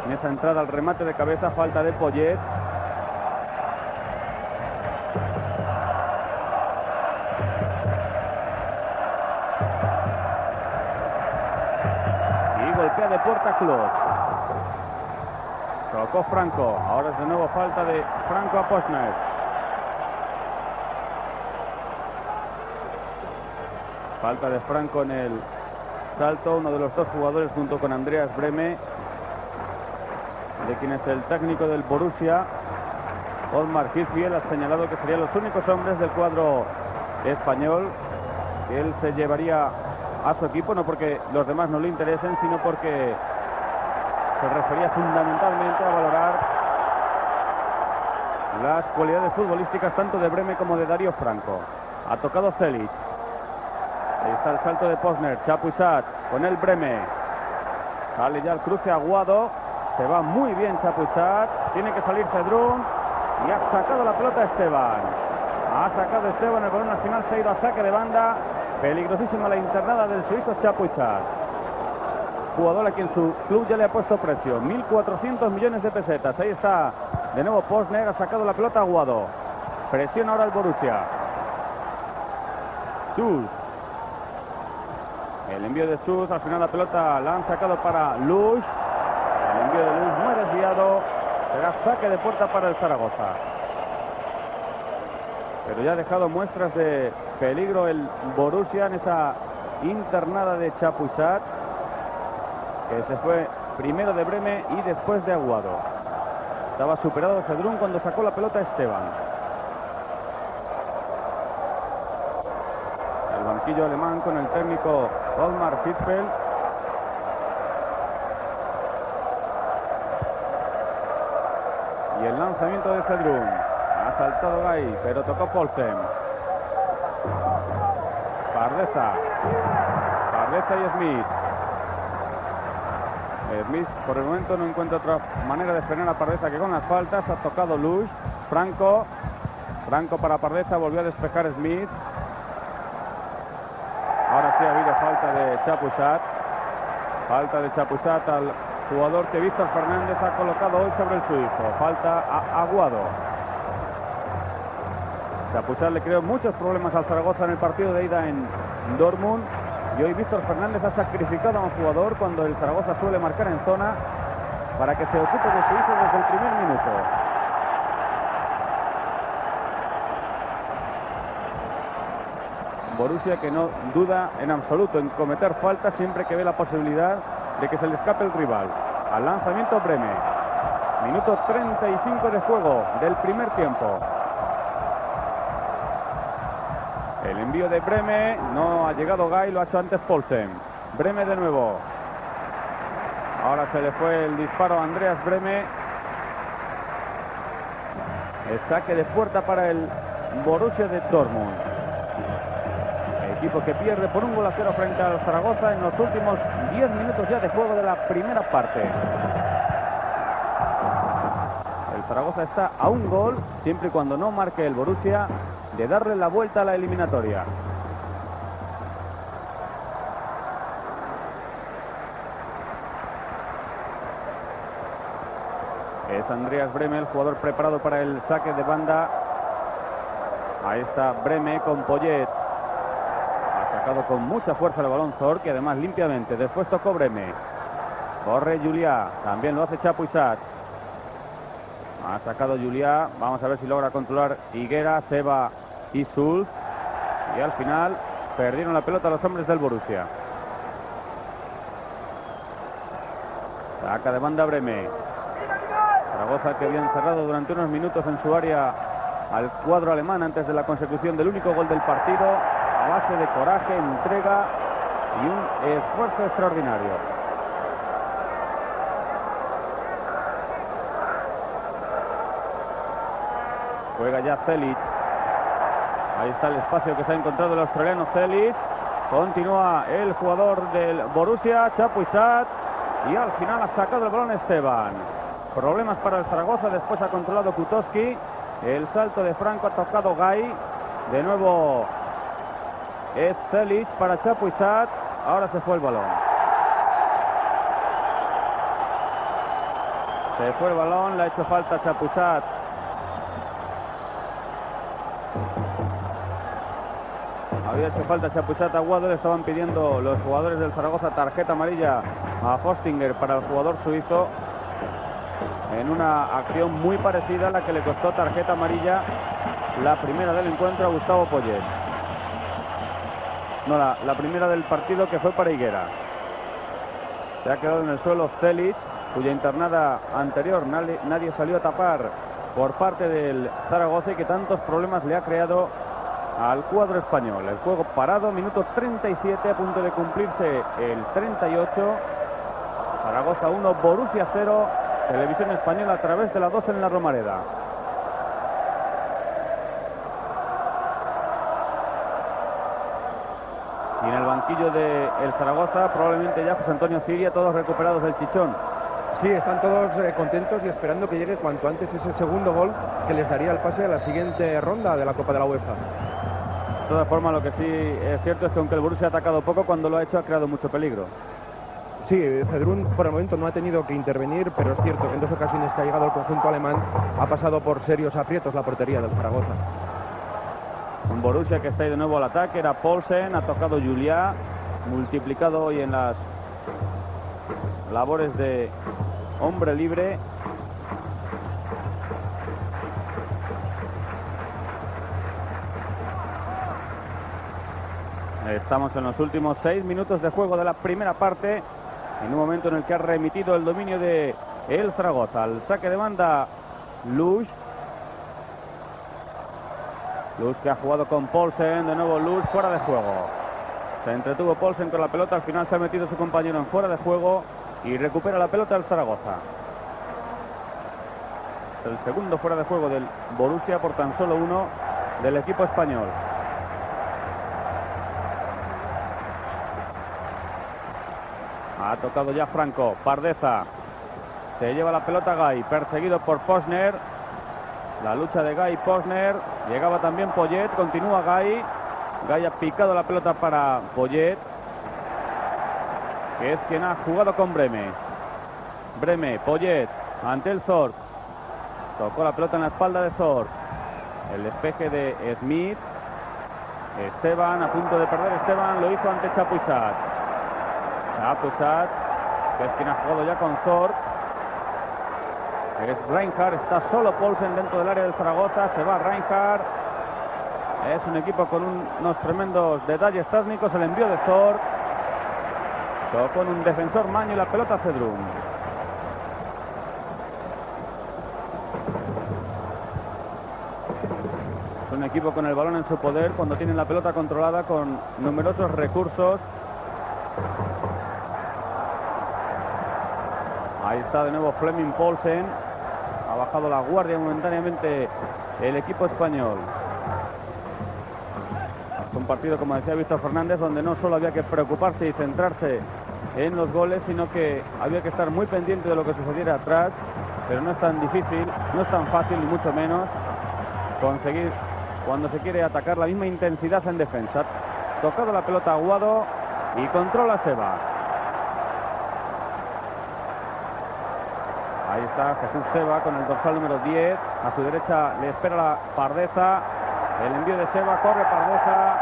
En esa entrada al remate de cabeza, falta de Poyet. Tocó Franco. Ahora es de nuevo falta de Franco a Posner. Falta de Franco en el salto. Uno de los dos jugadores junto con Andreas Breme. De quien es el técnico del Borussia. Otmar Hirfiel ha señalado que serían los únicos hombres del cuadro español él se llevaría a su equipo, no porque los demás no le interesen, sino porque se refería fundamentalmente a valorar las cualidades futbolísticas tanto de Breme como de Dario Franco. Ha tocado Celic. Ahí está el salto de Posner. Chapuisat con el Breme. Sale ya el cruce aguado. Se va muy bien Chapuisat. Tiene que salir Cedrún. Y ha sacado la pelota Esteban. Ha sacado Esteban el balón al final. Se ha ido a saque de banda. Peligrosísima la internada del suizo Chapuisat. Jugador a quien su club ya le ha puesto precio. 1.400 millones de pesetas. Ahí está de nuevo Posner. Ha sacado la pelota Aguado. Presiona ahora el Borussia. Sus. El envío de Sus. Al final la pelota la han sacado para Luz. El envío de Luz muy desviado. Será saque de puerta para el Zaragoza. Pero ya ha dejado muestras de peligro el Borussia en esa internada de Chapuisat que se fue primero de Breme y después de Aguado. Estaba superado Cedrún cuando sacó la pelota Esteban. El banquillo alemán con el técnico Olmar Fitzfeld. Y el lanzamiento de Cedrún. Ha saltado Gay, pero tocó Polsen. Pardeza. Pardeza y Smith. Smith por el momento no encuentra otra manera de frenar a Pardeza que con las faltas. Ha tocado Luz. Franco. Franco para Pardeza. Volvió a despejar Smith. Ahora sí ha habido falta de Chapuzat. Falta de Chapuzat al jugador que Víctor Fernández ha colocado hoy sobre el suizo. Falta a Aguado. Chapuzat le creó muchos problemas al Zaragoza en el partido de ida en Dortmund. Y hoy Víctor Fernández ha sacrificado a un jugador cuando el Zaragoza suele marcar en zona para que se ocupe de su hijo desde el primer minuto. Borussia que no duda en absoluto en cometer falta siempre que ve la posibilidad de que se le escape el rival. Al lanzamiento Breme. Minuto 35 de juego del primer tiempo. El envío de Breme, no ha llegado Gay, lo ha hecho antes Polsen. Breme de nuevo. Ahora se le fue el disparo a Andreas Breme. El saque de puerta para el Borussia de Dortmund. equipo que pierde por un gol a cero frente al Zaragoza en los últimos 10 minutos ya de juego de la primera parte. El Zaragoza está a un gol, siempre y cuando no marque el Borussia, de darle la vuelta a la eliminatoria. Es Andreas Breme, el jugador preparado para el saque de banda. Ahí está Breme con Poyet. Ha sacado con mucha fuerza el balón Zor, que además limpiamente. Después tocó Breme. Corre Juliá. También lo hace Chapuisat. Ha sacado Juliá. Vamos a ver si logra controlar Higuera, Seba y Sul. Y al final perdieron la pelota los hombres del Borussia. Saca de banda Breme. Zaragoza que había encerrado durante unos minutos en su área al cuadro alemán antes de la consecución del único gol del partido a base de coraje, entrega y un esfuerzo extraordinario. Juega ya Celic. Ahí está el espacio que se ha encontrado el australiano Celis. Continúa el jugador del Borussia, Chapuisat. Y al final ha sacado el balón Esteban. Problemas para el Zaragoza. Después ha controlado Kutowski. El salto de Franco ha tocado Gay. De nuevo es Celis para Chapuisat. Ahora se fue el balón. Se fue el balón. Le ha hecho falta Chapuisat. Había hecho falta Chapuchat Aguado, le estaban pidiendo los jugadores del Zaragoza tarjeta amarilla a Hostinger para el jugador suizo en una acción muy parecida a la que le costó tarjeta amarilla la primera del encuentro a Gustavo Poyet. No, la, la primera del partido que fue para Higuera. Se ha quedado en el suelo Celis, cuya internada anterior nadie, nadie salió a tapar por parte del Zaragoza y que tantos problemas le ha creado al cuadro español. El juego parado, minuto 37, a punto de cumplirse el 38. Zaragoza 1, Borussia 0, televisión española a través de la 2 en la Romareda. Y en el banquillo de el Zaragoza, probablemente ya José Antonio Siria, todos recuperados del chichón. Sí, están todos eh, contentos y esperando que llegue cuanto antes ese segundo gol que les daría el pase a la siguiente ronda de la Copa de la UEFA. De todas formas, lo que sí es cierto es que aunque el Borussia ha atacado poco, cuando lo ha hecho ha creado mucho peligro. Sí, Cedrún por el momento no ha tenido que intervenir, pero es cierto que en dos ocasiones que ha llegado el conjunto alemán ha pasado por serios aprietos la portería del Zaragoza. Un Borussia que está ahí de nuevo al ataque, era Paulsen, ha tocado Juliá, multiplicado hoy en las labores de hombre libre. Estamos en los últimos seis minutos de juego de la primera parte, en un momento en el que ha remitido el dominio de el Zaragoza. Al saque de banda, Luz. Luz que ha jugado con Paulsen, de nuevo Luz fuera de juego. Se entretuvo Paulsen con la pelota, al final se ha metido su compañero en fuera de juego y recupera la pelota el Zaragoza. El segundo fuera de juego del Borussia por tan solo uno del equipo español. Ha tocado ya Franco. Pardeza. Se lleva la pelota Gay. Perseguido por Posner. La lucha de Gay Posner. Llegaba también Poyet. Continúa Gay. Gay ha picado la pelota para Poyet. Que es quien ha jugado con Breme. Breme. Poyet. Ante el Zor. Tocó la pelota en la espalda de Zor. El despeje de Smith. Esteban a punto de perder. Esteban lo hizo ante Chapuisat. Chapuisat, que es quien ha jugado ya con Zor. Es Reinhardt, está solo Paulsen dentro del área del Zaragoza. Se va Reinhardt. Es un equipo con unos tremendos detalles técnicos. El envío de Zor. Tocó en un defensor Maño y la pelota Cedrum. un equipo con el balón en su poder cuando tienen la pelota controlada con numerosos recursos. Ahí está de nuevo Fleming Paulsen. Ha bajado la guardia momentáneamente el equipo español. un partido, como decía Víctor Fernández, donde no solo había que preocuparse y centrarse en los goles, sino que había que estar muy pendiente de lo que sucediera atrás. Pero no es tan difícil, no es tan fácil, ni mucho menos, conseguir cuando se quiere atacar la misma intensidad en defensa. Tocado la pelota Aguado y controla Seba. Jesús Seba con el dorsal número 10. A su derecha le espera la Pardeza. El envío de Seba, corre Pardeza.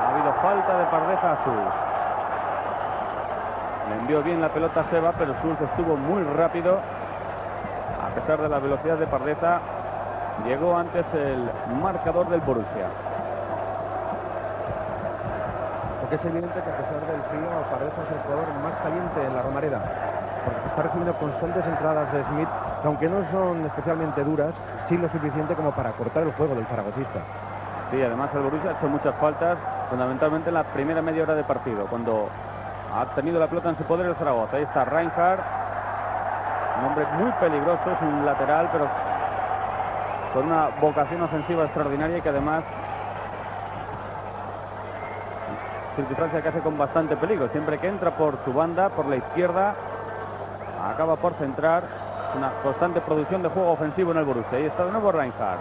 Ha habido falta de Pardeza a Sus. Le envió bien la pelota a Seba, pero Sus estuvo muy rápido. A pesar de la velocidad de Pardeza, Llegó antes el marcador del Borussia. Porque es evidente que a pesar del frío, parece es el jugador más caliente en la Romareda. Porque está recibiendo constantes entradas de Smith, que aunque no son especialmente duras, sí lo suficiente como para cortar el juego del zaragocista. Sí, además el Borussia ha hecho muchas faltas, fundamentalmente en la primera media hora de partido, cuando ha tenido la pelota en su poder el Zaragoza. Ahí está Reinhardt, un hombre muy peligroso, es un lateral, pero con una vocación ofensiva extraordinaria que además circunstancia que hace con bastante peligro. Siempre que entra por su banda, por la izquierda, acaba por centrar. Una constante producción de juego ofensivo en el Borussia. Ahí está de nuevo Reinhardt.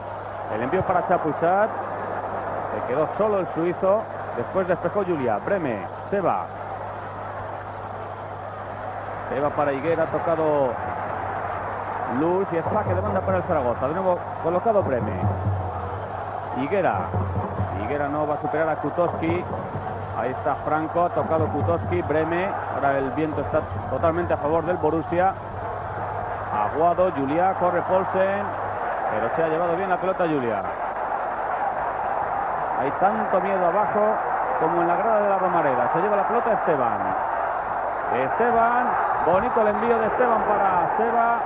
El envío para Chapuisat. Se quedó solo el suizo. Después despejó Julia. Breme. Seba. Seba para Higuera. Ha tocado Luz y es saque de banda para el Zaragoza. De nuevo colocado Breme. Higuera. Higuera no va a superar a Kutowski. Ahí está Franco, ha tocado Kutowski, Breme. Ahora el viento está totalmente a favor del Borussia. Aguado, Julia, corre Polsen. Pero se ha llevado bien la pelota Julia. Hay tanto miedo abajo como en la grada de la Romareda. Se lleva la pelota Esteban. Esteban, bonito el envío de Esteban para Seba.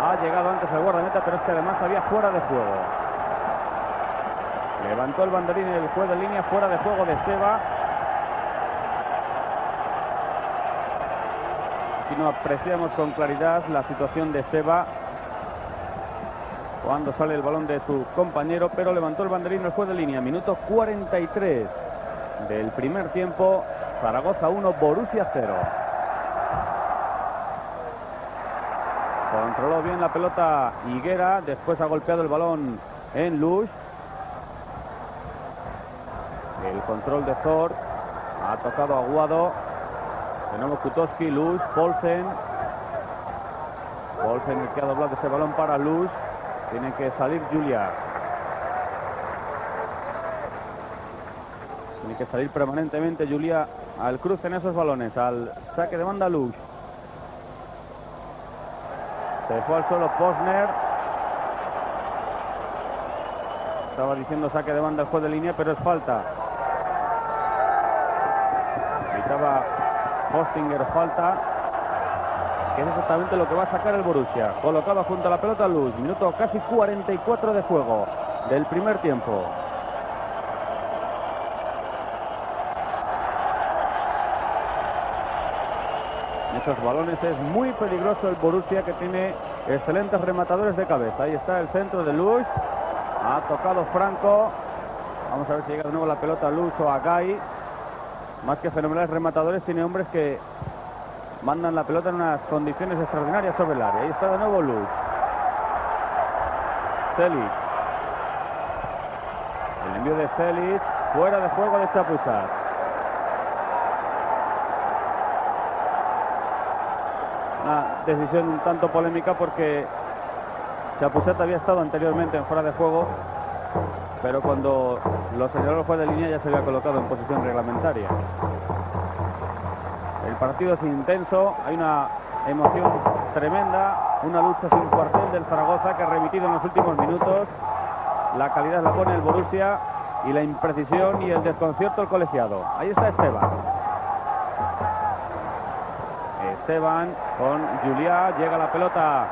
Ha llegado antes el guardameta, pero es que además había fuera de juego. Levantó el banderín el juez de línea, fuera de juego de Seba. No apreciamos con claridad la situación de Seba cuando sale el balón de su compañero, pero levantó el banderín el juez de línea. Minuto 43 del primer tiempo. Zaragoza 1, Borussia 0. Controló bien la pelota Higuera, después ha golpeado el balón en Luz. El control de Thor. Ha tocado Aguado. Nuevo Kutowski, Luz, Polsen. Polsen que ha doblado ese balón para Luz. Tiene que salir Julia. Tiene que salir permanentemente Julia al cruce en esos balones, al saque de banda Luz. Se fue al suelo Posner. Estaba diciendo saque de banda el juez de línea, pero es falta. Postinger falta. Que es exactamente lo que va a sacar el Borussia. Colocado junto a la pelota Luz. Minuto casi 44 de juego del primer tiempo. esos balones es muy peligroso el Borussia que tiene excelentes rematadores de cabeza. Ahí está el centro de Luz. Ha tocado Franco. Vamos a ver si llega de nuevo la pelota a Luz o a. Más que fenomenales rematadores, tiene hombres que mandan la pelota en unas condiciones extraordinarias sobre el área. Ahí está de nuevo Luz. Celis. El envío de Celis fuera de juego de Chapuisat. Una decisión un tanto polémica porque Chapuisat había estado anteriormente en fuera de juego, pero cuando lo señaló el juez de línea ya se había colocado en posición reglamentaria. El partido es intenso, hay una emoción tremenda, una lucha sin cuartel del Zaragoza que ha remitido en los últimos minutos. La calidad la pone el Borussia y la imprecisión y el desconcierto el colegiado. Ahí está Esteban. Esteban con Juliá, llega la pelota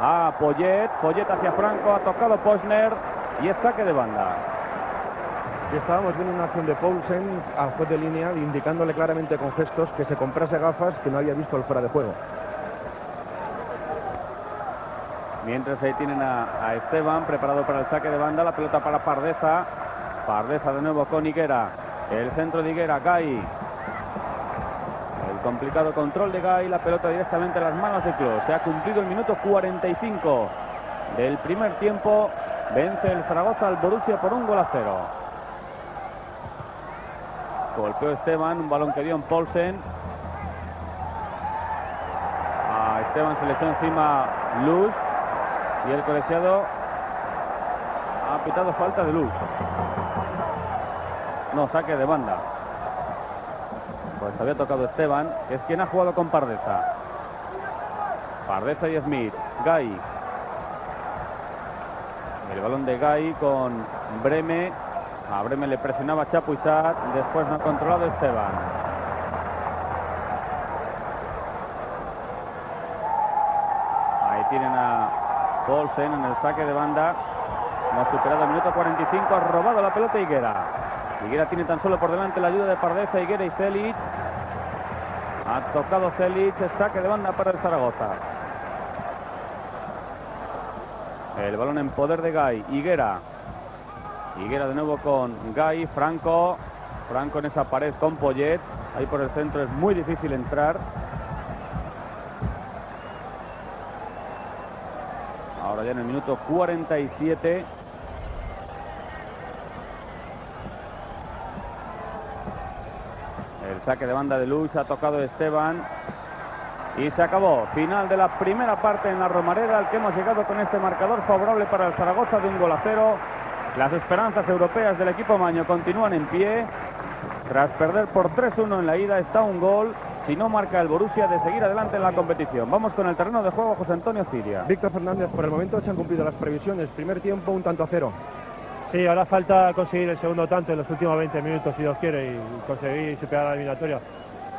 a Poyet, Poyet hacia Franco, ha tocado Posner y es saque de banda. Estábamos viendo una acción de Paulsen al juez de línea indicándole claramente con gestos que se comprase gafas que no había visto el fuera de juego. Mientras ahí tienen a, Esteban preparado para el saque de banda, la pelota para Pardeza. Pardeza de nuevo con Higuera. El centro de Higuera, Gai. El complicado control de Gai, la pelota directamente a las manos de Klos. Se ha cumplido el minuto 45 del primer tiempo. Vence el Zaragoza al Borussia por un gol a cero. Golpeó Esteban, un balón que dio en Polsen. A Esteban se le echó encima Luz y el colegiado ha pitado falta de Luz. No, saque de banda. Pues había tocado Esteban, es quien ha jugado con Pardeza. Pardeza y Smith. Gai. El balón de Gai con Breme. A Breme le presionaba Chapuisat. Después no ha controlado Esteban. Ahí tienen a Paulsen en el saque de banda. No ha superado el minuto 45. Ha robado la pelota Higuera. Higuera tiene tan solo por delante la ayuda de Pardeza, Higuera y Celic. Ha tocado Celic, saque de banda para el Zaragoza. El balón en poder de Gai, Higuera. Higuera de nuevo con Gai, Franco. Franco en esa pared con Poyet. Ahí por el centro es muy difícil entrar. Ahora ya en el minuto 47. El saque de banda de Luz ha tocado Esteban. Y se acabó. Final de la primera parte en la Romareda al que hemos llegado con este marcador favorable para el Zaragoza de un gol a cero. Las esperanzas europeas del equipo Maño continúan en pie. Tras perder por 3-1 en la ida está un gol. Si no marca el Borussia de seguir adelante en la competición. Vamos con el terreno de juego José Antonio Ciria. Víctor Fernández, por el momento se han cumplido las previsiones. Primer tiempo, un tanto a cero. Sí, ahora falta conseguir el segundo tanto en los últimos 20 minutos, si Dios quiere, y conseguir superar la eliminatoria.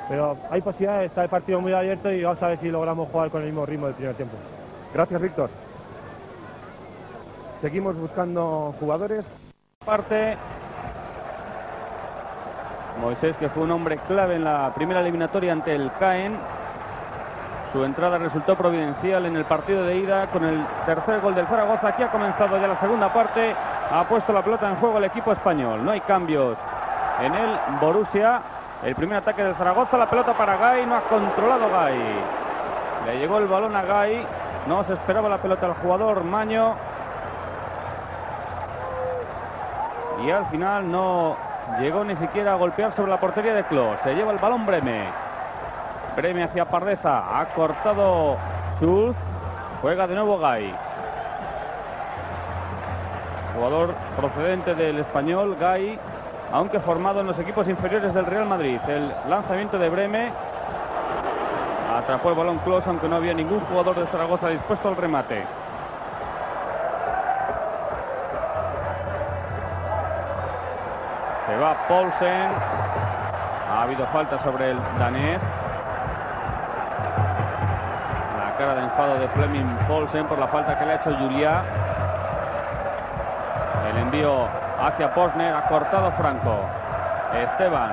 Pero hay posibilidades, está el partido muy abierto y vamos a ver si logramos jugar con el mismo ritmo del primer tiempo. Gracias, Víctor. Seguimos buscando jugadores. Parte. Moisés, que fue un hombre clave en la primera eliminatoria ante el Caen. Su entrada resultó providencial en el partido de ida con el tercer gol del Zaragoza. Aquí ha comenzado ya la segunda parte. Ha puesto la pelota en juego el equipo español. No hay cambios en el Borussia. El primer ataque del Zaragoza, la pelota para Gai, no ha controlado Gai. Le llegó el balón a Gai, no se esperaba la pelota al jugador Maño. Y al final no llegó ni siquiera a golpear sobre la portería de Klos. Se lleva el balón Breme. Breme hacia Pardeza, ha cortado Schulz, juega de nuevo Gai. Jugador procedente del español, Gai, aunque formado en los equipos inferiores del Real Madrid. El lanzamiento de Breme atrapó el balón Klos, aunque no había ningún jugador de Zaragoza dispuesto al remate. Se va Paulsen. Ha habido falta sobre el danés. La cara de enfado de Fleming Paulsen por la falta que le ha hecho Julia. El envío hacia Posner, ha cortado Franco. Esteban.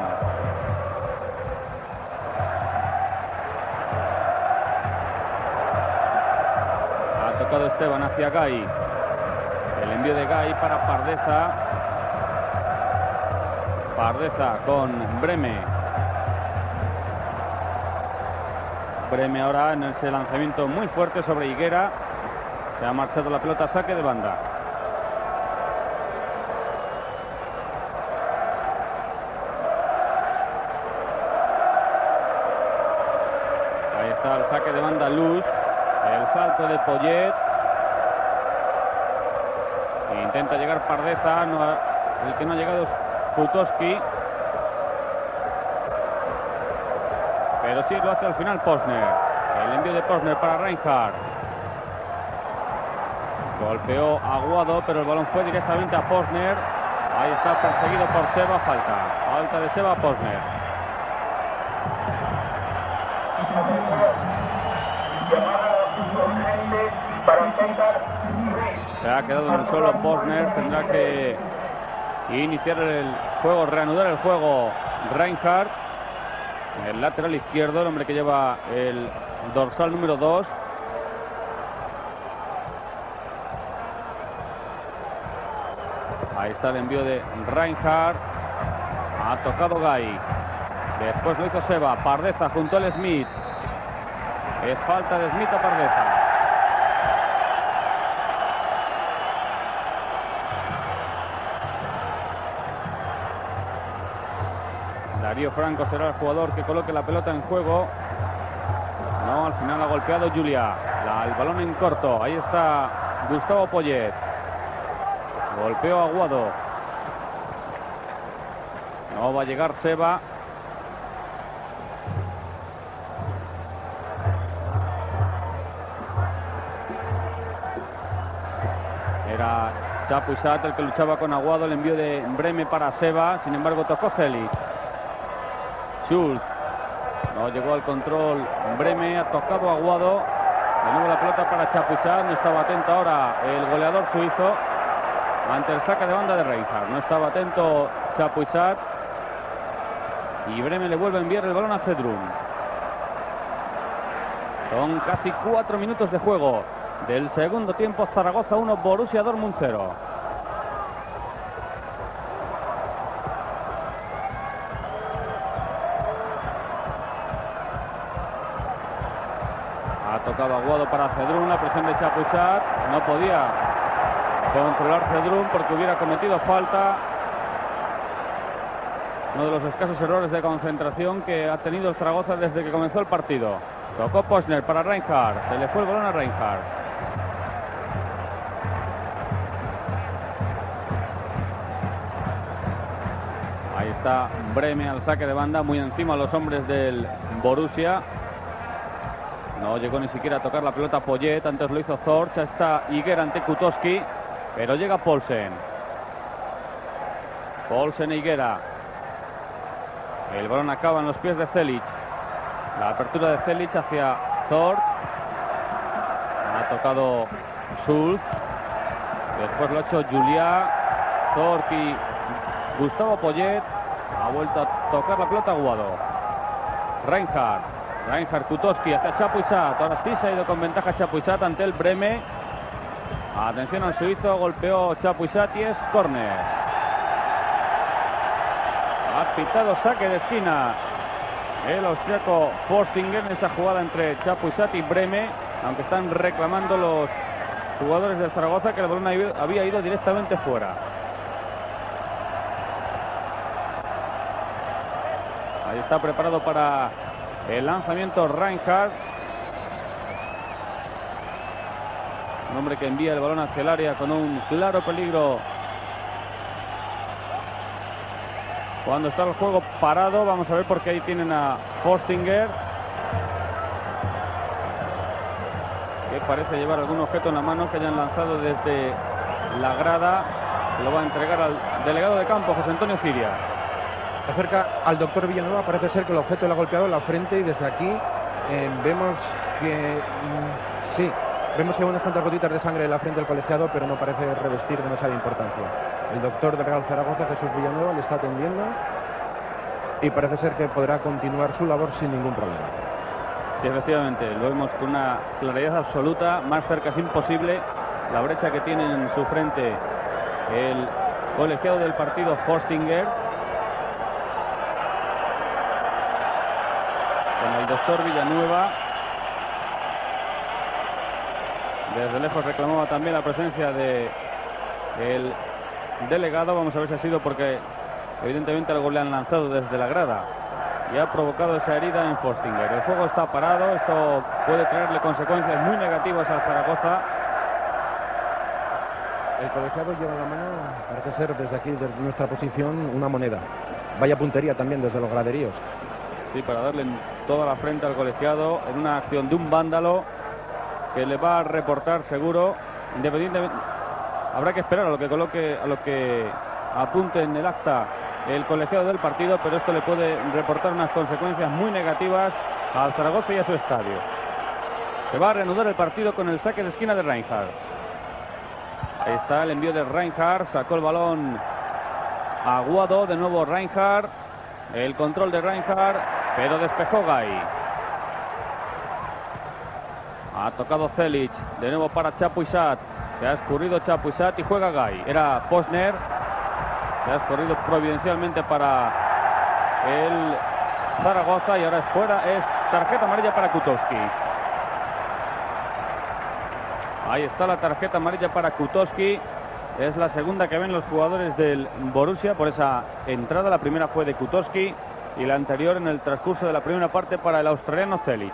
Ha tocado Esteban hacia Gai. El envío de Gai para Pardeza. Pardeza con Breme. Breme ahora en ese lanzamiento muy fuerte sobre Higuera. Se ha marchado la pelota saque de banda. Ahí está el saque de banda Luz. El salto de Poyet. Intenta llegar Pardeza. el que no ha llegado es Kutoski. Pero sí lo hace al final Posner. El envío de Posner para Reinhardt. Golpeó Aguado, pero el balón fue directamente a Posner. Ahí está perseguido por Seba. Falta. Falta de Seba Posner. Se ha quedado en el suelo Posner. Tendrá que iniciar el juego, reanudar el juego Reinhardt. El lateral izquierdo, el hombre que lleva el dorsal número 2. Ahí está el envío de Reinhardt. Ha tocado Gay. Después lo hizo Seba. Pardeza junto al Smith. Es falta de Smith a Pardeza. Franco será el jugador que coloque la pelota en juego. No, al final ha golpeado Julia. el balón en corto. Ahí está Gustavo Poyet. Golpeo Aguado. No va a llegar Seba. Era Chapuisat el que luchaba con Aguado. El envío de Breme para Seba. Sin embargo, tocó Félix. Schultz. No llegó al control Breme, ha tocado Aguado. De nuevo la pelota para Chapuisat. No estaba atento ahora el goleador suizo ante el saque de banda de Reinhardt. No estaba atento Chapuisat. Y Breme le vuelve a enviar el balón a Cedrún. Son casi cuatro minutos de juego del segundo tiempo. Zaragoza 1, Borussia Dortmund 0. No podía controlar Cedrún porque hubiera cometido falta. Uno de los escasos errores de concentración que ha tenido el Zaragoza desde que comenzó el partido. Tocó Posner para Reinhardt, se le fue el balón a Reinhardt. Ahí está Breme al saque de banda, muy encima los hombres del Borussia. No llegó ni siquiera a tocar la pelota Poyet, antes lo hizo Zorch, está Higuera ante Kutoski, pero llega Polsen. Polsen e Higuera. El balón acaba en los pies de Celic. La apertura de Celic hacia Zorch. Ha tocado Schultz. Después lo ha hecho Julia. Zorch y Gustavo Poyet. Ha vuelto a tocar la pelota Aguado. Reinhardt. Reinhard Kutowski hacia Chapuisat. Ahora sí se ha ido con ventaja Chapuisat ante el Breme. Atención al suizo, golpeó Chapuisat y es córner. Ha pitado saque de esquina el austriaco Forstinger en esa jugada entre Chapuisat y Breme, aunque están reclamando los jugadores del Zaragoza que el balón había ido directamente fuera. Ahí está preparado para el lanzamiento Reinhardt. Un hombre que envía el balón hacia el área con un claro peligro. Cuando está el juego parado, vamos a ver por qué ahí tienen a Forstinger. Que parece llevar algún objeto en la mano que hayan lanzado desde la grada. Lo va a entregar al delegado de campo, José Antonio Ciria acerca al doctor Villanueva, parece ser que el objeto le ha golpeado la frente y desde aquí eh, vemos que mm, sí, vemos que hay unas cuantas gotitas de sangre en la frente del colegiado, pero no parece revestir demasiada importancia. El doctor de Real Zaragoza, Jesús Villanueva, le está atendiendo y parece ser que podrá continuar su labor sin ningún problema. Sí, efectivamente, lo vemos con una claridad absoluta, más cerca es imposible, la brecha que tiene en su frente el colegiado del partido Forstinger el doctor Villanueva Desde lejos reclamaba también la presencia de el delegado. Vamos a ver si ha sido porque evidentemente algo le han lanzado desde la grada y ha provocado esa herida en Forstinger. El juego está parado, esto puede traerle consecuencias muy negativas al Zaragoza. El colegiado lleva la mano, parece ser desde aquí, desde nuestra posición, una moneda. Vaya puntería también desde los graderíos. Sí, para darle toda la frente al colegiado en una acción de un vándalo que le va a reportar seguro, independientemente. Habrá que esperar a lo que coloque, a lo que apunte en el acta el colegiado del partido, pero esto le puede reportar unas consecuencias muy negativas al Zaragoza y a su estadio. Se va a reanudar el partido con el saque de esquina de Reinhardt. Ahí está el envío de Reinhardt, sacó el balón aguado, de nuevo Reinhardt, el control de Reinhardt, pero despejó Gay. Ha tocado Celic, de nuevo para Chapuisat, se ha escurrido Chapuisat y juega Gay. Era Posner, se ha escurrido providencialmente para el Zaragoza y ahora es fuera, es tarjeta amarilla para Kutowski. Ahí está la tarjeta amarilla para Kutowski. Es la segunda que ven los jugadores del Borussia por esa entrada. La primera fue de Kutowski y la anterior en el transcurso de la primera parte para el australiano Celic.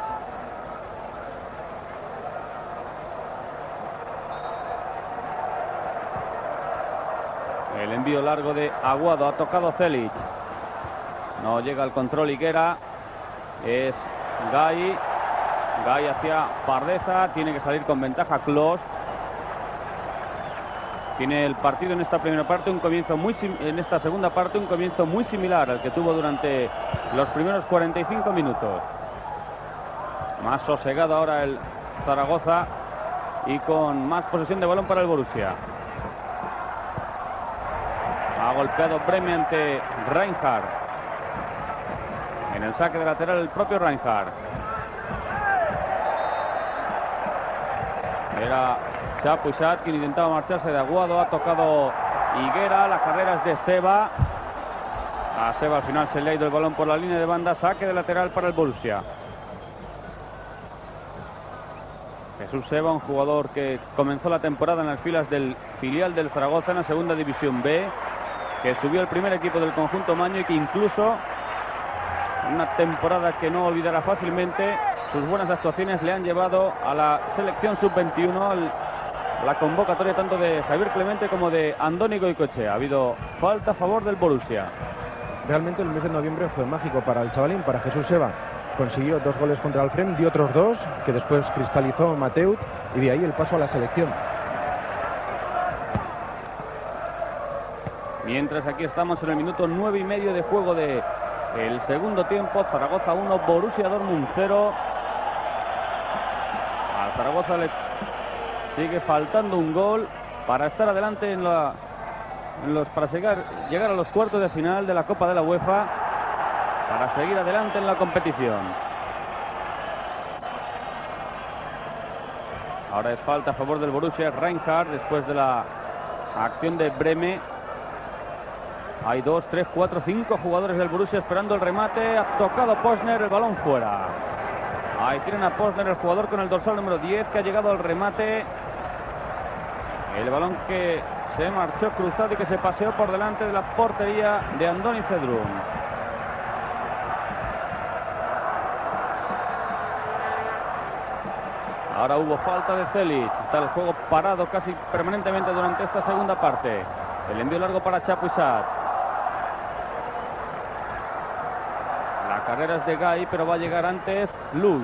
El envío largo de Aguado ha tocado Celic. No llega al control Higuera. Es Gai. Gai hacia Pardeza. Tiene que salir con ventaja Klos. Tiene el partido en esta primera parte un comienzo muy en esta segunda parte un comienzo muy similar al que tuvo durante los primeros 45 minutos. Más sosegado ahora el Zaragoza y con más posesión de balón para el Borussia. Ha golpeado Breme ante Reinhardt. En el saque de lateral el propio Reinhardt. Era Chapuisat quien intentaba marcharse de Aguado. Ha tocado Higuera. La carrera es de Seba. A Seba al final se le ha ido el balón por la línea de banda. Saque de lateral para el Borussia. Jesús Seba, un jugador que comenzó la temporada en las filas del filial del Zaragoza en la segunda división B, que subió el primer equipo del conjunto Maño y que incluso una temporada que no olvidará fácilmente, sus buenas actuaciones le han llevado a la selección sub-21, la convocatoria tanto de Javier Clemente como de Andónico Goicoechea. Ha habido falta a favor del Borussia. Realmente el mes de noviembre fue mágico para el chavalín, para Jesús Seba. Consiguió dos goles contra el Frem, dio otros dos, que después cristalizó Mateut, y de ahí el paso a la selección. Mientras aquí estamos en el minuto nueve y medio de juego de el segundo tiempo, Zaragoza 1, Borussia Dortmund 0. A Zaragoza le sigue faltando un gol para estar adelante en, la, los para llegar, llegar a los cuartos de final de la Copa de la UEFA para seguir adelante en la competición. Ahora es falta a favor del Borussia Reinhardt después de la acción de Breme. Hay dos, tres, cuatro, cinco jugadores del Borussia esperando el remate. Ha tocado Posner, el balón fuera. Ahí tienen a Posner, el jugador con el dorsal número 10 que ha llegado al remate. El balón que se marchó cruzado y que se paseó por delante de la portería de Andoni Cedrún. Ahora hubo falta de Celic. Está el juego parado casi permanentemente durante esta segunda parte. El envío largo para Chapuisat. La carrera es de Gay, pero va a llegar antes Luz.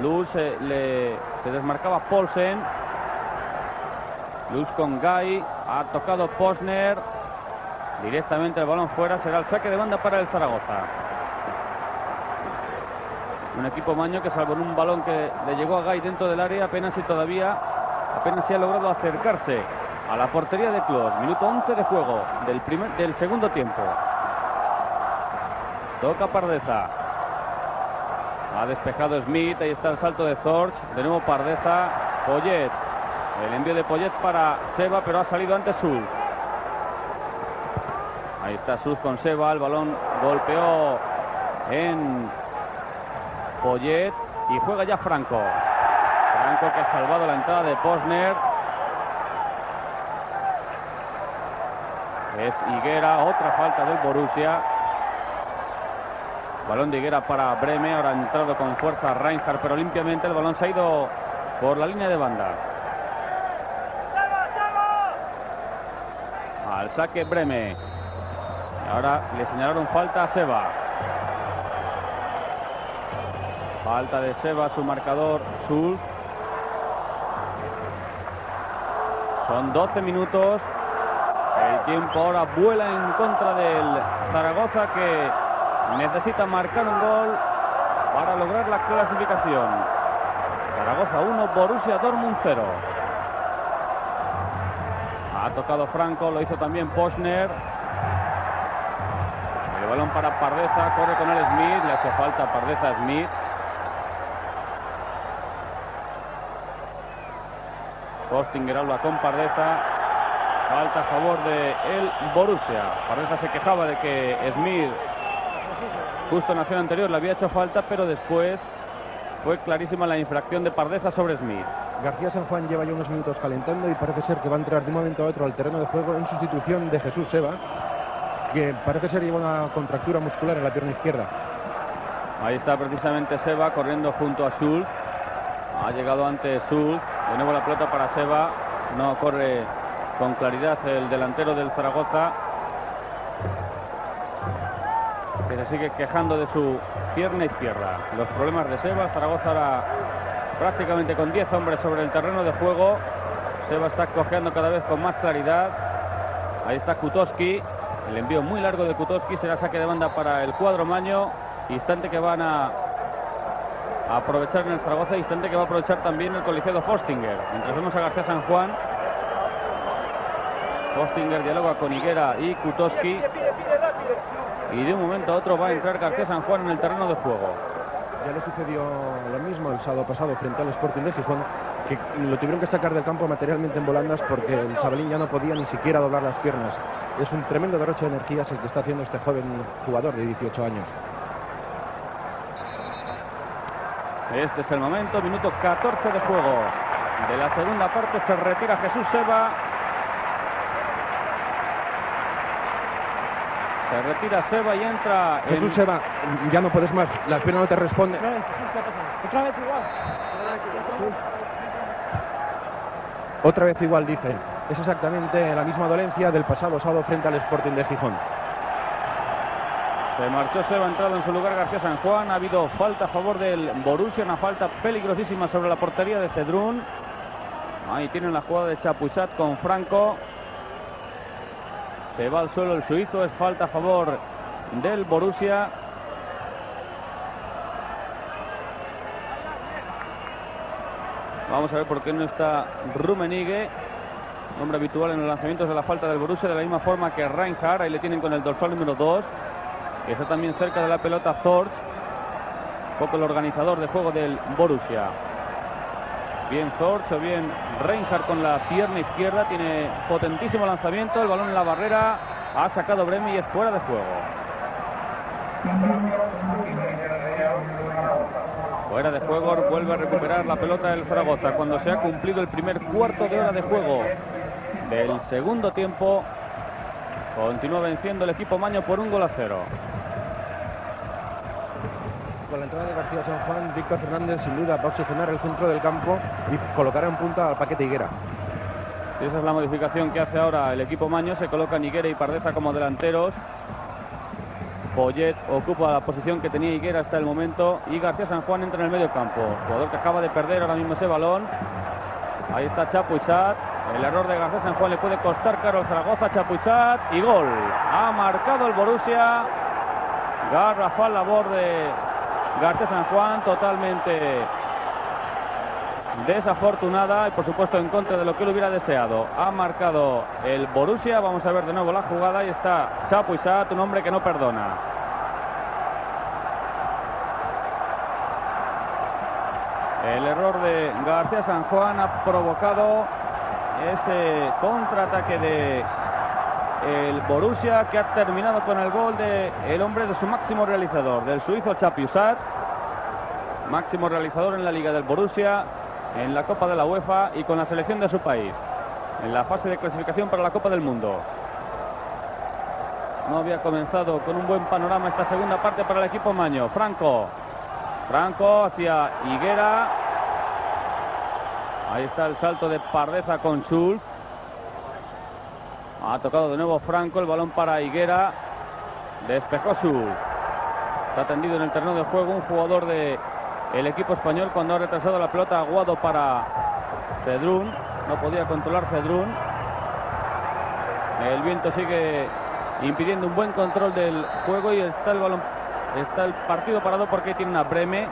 Luz eh, le, se desmarcaba Polsen. Luz con Gay. Ha tocado Posner. Directamente el balón fuera. Será el saque de banda para el Zaragoza. Un equipo maño que salvo en un balón que le llegó a Gay dentro del área apenas y todavía apenas se ha logrado acercarse a la portería de Clos. Minuto 11 de juego del, primer, del segundo tiempo. Toca Pardeza. Ha despejado Smith. Ahí está el salto de Zorch. De nuevo Pardeza. Poyet. El envío de Poyet para Seba, pero ha salido antes Sus. Ahí está Sus con Seba. El balón golpeó en Poyet y juega ya Franco. Franco que ha salvado la entrada de Posner. Es Higuera, otra falta del Borussia. Balón de Higuera para Breme, ahora ha entrado con fuerza Reinhardt, pero limpiamente el balón se ha ido por la línea de banda. Al saque Breme. Ahora le señalaron falta a Seba. Falta de Seba, su marcador, Sul. Son 12 minutos. El tiempo ahora vuela en contra del Zaragoza que necesita marcar un gol para lograr la clasificación. Zaragoza 1, Borussia Dortmund 0. Ha tocado Franco, lo hizo también Posner. El balón para Pardeza, corre con el Smith, le hace falta Pardeza Smith. Postinger habla con Pardeza. Falta a favor de el Borussia. Pardeza se quejaba de que Smith, justo en la acción anterior, le había hecho falta, pero después fue clarísima la infracción de Pardeza sobre Smith. García San Juan lleva ya unos minutos calentando y parece ser que va a entrar de un momento a otro al terreno de juego en sustitución de Jesús Seba, que parece ser lleva una contractura muscular en la pierna izquierda. Ahí está precisamente Seba corriendo junto a Schultz. Ha llegado antes Schultz. De nuevo la pelota para Seba. No corre con claridad el delantero del Zaragoza. Sigue quejando de su pierna izquierda. Los problemas de Seba. Zaragoza ahora prácticamente con 10 hombres sobre el terreno de juego. Seba está cojeando cada vez con más claridad. Ahí está Kutoski. El envío muy largo de Kutoski será saque de banda para el cuadro Maño. Instante que van a aprovechar en el Zaragoza, instante que va a aprovechar también el colegiado Fostinger. Mientras vemos a García San Juan. Fostinger dialoga con Higuera y Kutoski. Y de un momento a otro va a entrar García San Juan en el terreno de juego. Ya le sucedió lo mismo el sábado pasado frente al Sporting de Gijón, que lo tuvieron que sacar del campo materialmente en volandas porque el chavalín ya no podía ni siquiera doblar las piernas. Es un tremendo derroche de energías el que está haciendo este joven jugador de 18 años. Este es el momento, minuto 14 de juego. De la segunda parte se retira Jesús Seba. Se retira Seba y entra. en- Jesús Seba, ya no puedes más, las piernas no te responden. Otra vez igual, dice. Es exactamente la misma dolencia del pasado sábado frente al Sporting de Gijón. Se marchó Seba, entrado en su lugar García San Juan. Ha habido falta a favor del Borussia, una falta peligrosísima sobre la portería de Cedrún. Ahí tienen la jugada de Chapuchat con Franco. Se va al suelo el suizo, es falta a favor del Borussia. Vamos a ver por qué no está Rummenigge, nombre habitual en los lanzamientos de la falta del Borussia, de la misma forma que Reinhardt. Ahí le tienen con el dorsal número 2. Está también cerca de la pelota Zorc, poco el organizador de juego del Borussia. Bien Zorc o bien Reinhardt con la pierna izquierda, tiene potentísimo lanzamiento, el balón en la barrera, ha sacado Bremi y es fuera de juego. Fuera de juego, vuelve a recuperar la pelota del Zaragoza cuando se ha cumplido el primer cuarto de hora de juego del segundo tiempo. Continúa venciendo el equipo Maño por un gol a cero. La entrada de García San Juan, Víctor Fernández sin duda va a oxigenar el centro del campo y colocará en punta al paquete Higuera. Y esa es la modificación que hace ahora el equipo Maño. Se coloca Higuera y Pardeza como delanteros. Poyet ocupa la posición que tenía Higuera hasta el momento. Y García San Juan entra en el medio campo. Jugador que acaba de perder ahora mismo ese balón. Ahí está Chapuisat. El error de García San Juan le puede costar caro al Zaragoza. Chapuisat y gol. Ha marcado el Borussia. Garrafal labor de García San Juan totalmente desafortunada y por supuesto en contra de lo que él hubiera deseado. Ha marcado el Borussia, vamos a ver de nuevo la jugada y está Chapuisat, un hombre que no perdona. El error de García San Juan ha provocado ese contraataque de el Borussia que ha terminado con el gol de hombre de su máximo realizador, del suizo Chapiusat, máximo realizador en la liga del Borussia, en la Copa de la UEFA y con la selección de su país en la fase de clasificación para la Copa del Mundo. No había comenzado con un buen panorama esta segunda parte para el equipo Maño. Franco. Franco hacia Higuera. Ahí está el salto de Pardeza con Schultz. Ha tocado de nuevo Franco, el balón para Higuera. Despejó Schultz. Está tendido en el terreno de juego un jugador del el equipo español cuando ha retrasado la pelota aguado para Cedrún. No podía controlar Cedrún. El viento sigue impidiendo un buen control del juego y está el balón, está el partido parado porque tiene una Breme.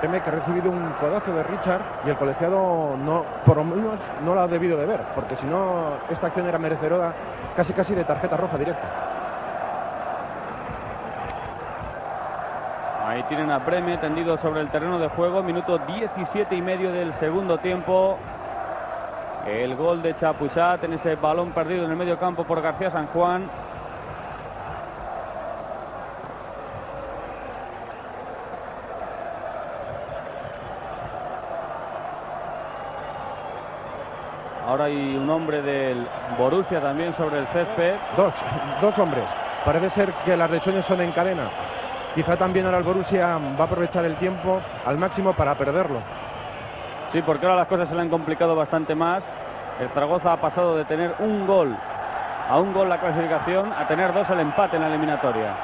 Breme que ha recibido un codazo de Richard y el colegiado no, por lo menos no lo ha debido de ver, porque si no esta acción era merecedora casi casi de tarjeta roja directa. Ahí tienen a Breme tendido sobre el terreno de juego, minuto 17 y medio del segundo tiempo. El gol de Chapuisat en ese balón perdido en el medio campo por García San Juan. Ahora hay un hombre del Borussia también sobre el césped. Dos, dos hombres. Parece ser que las lechones son en cadena. Quizá también ahora el Borussia va a aprovechar el tiempo al máximo para perderlo. Sí, porque ahora las cosas se le han complicado bastante más. El Zaragoza ha pasado de tener un gol a un gol la clasificación a tener dos el empate en la eliminatoria.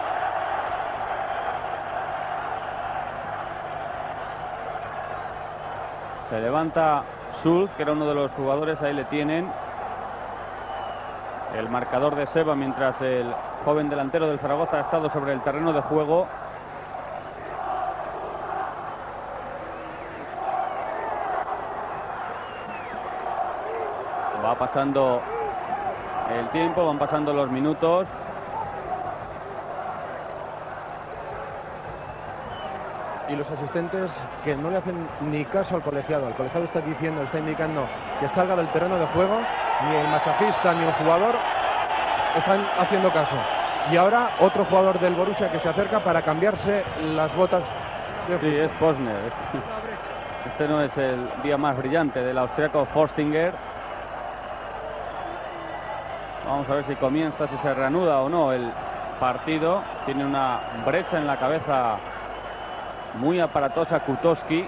Se levanta Que era uno de los jugadores, ahí le tienen. El marcador de Seba mientras el joven delantero del Zaragoza ha estado sobre el terreno de juego. Va pasando el tiempo, van pasando los minutos. Y los asistentes que no le hacen ni caso al colegiado. El colegiado está diciendo, está indicando que salga del terreno de juego. Ni el masajista ni el jugador están haciendo caso. Y ahora otro jugador del Borussia que se acerca para cambiarse las botas. De sí, es Posner. Este no es el día más brillante del austriaco Forstinger. Vamos a ver si comienza, si se reanuda o no el partido. Tiene una brecha en la cabeza muy aparatosa Kutowski.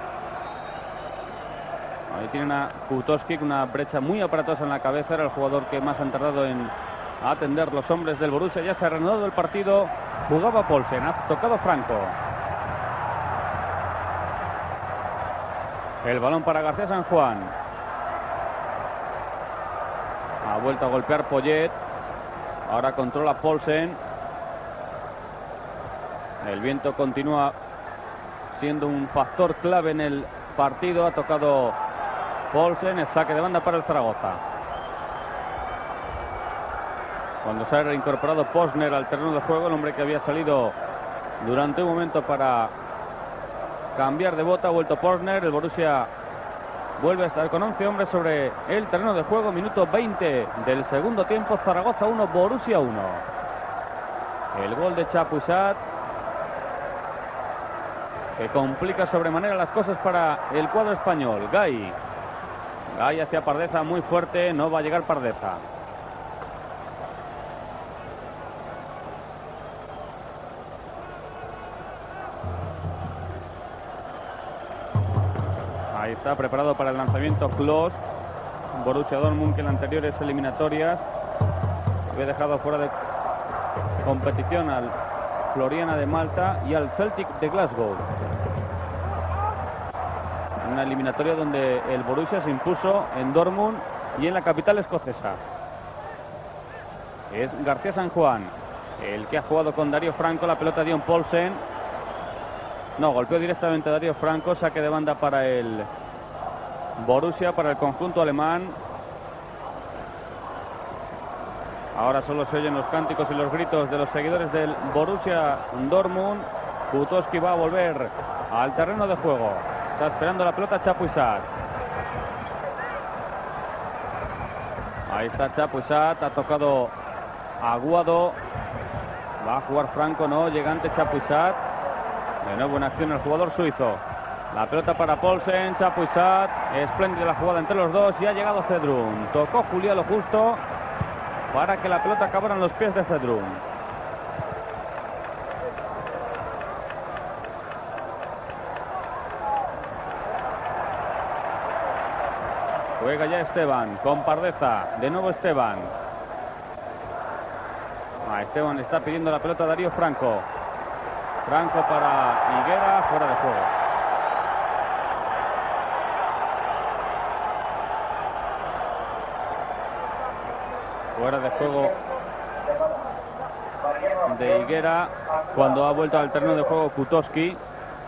Ahí tiene una Kutowski, una brecha muy aparatosa en la cabeza. Era el jugador que más han tardado en atender los hombres del Borussia. Ya se ha reanudado el partido. Jugaba Polsen, ha tocado Franco. El balón para García San Juan. Ha vuelto a golpear Poyet. Ahora controla Polsen. El viento continúa siendo un factor clave en el partido. Ha tocado Polsen. El saque de banda para el Zaragoza. Cuando se ha reincorporado Posner al terreno de juego, el hombre que había salido durante un momento para cambiar de bota, ha vuelto Posner. El Borussia vuelve a estar con 11 hombres sobre el terreno de juego. Minuto 20 del segundo tiempo. Zaragoza 1, Borussia 1. El gol de Chapusat que complica sobremanera las cosas para el cuadro español. Gay. Gay hacia Pardeza muy fuerte. No va a llegar Pardeza. Ahí está, preparado para el lanzamiento Klos. Borussia Dortmund que en anteriores eliminatorias había dejado fuera de competición al Floriana de Malta y al Celtic de Glasgow. Una eliminatoria donde el Borussia se impuso en Dortmund y en la capital escocesa. Es García San Juan, el que ha jugado con Darío Franco, la pelota Dion Polsen. No, golpeó directamente a Darío Franco, saque de banda para el Borussia, para el conjunto alemán. Ahora solo se oyen los cánticos y los gritos de los seguidores del Borussia Dortmund. Kutowski va a volver al terreno de juego. Está esperando la pelota Chapuisat. Ahí está Chapuisat, ha tocado Aguado. Va a jugar Franco, no, llegante Chapuisat. De nuevo en acción el jugador suizo. La pelota para Paulsen, Chapuisat, espléndida la jugada entre los dos y ha llegado Cedrún. Tocó Juliá lo justo para que la pelota acabara en los pies de Cedrún. Juega ya Esteban con Pardeza. De nuevo Esteban. Ah, Esteban está pidiendo la pelota a Darío Franco. Franco para Higuera, fuera de juego. Fuera de juego de Higuera cuando ha vuelto al terreno de juego Kutoski.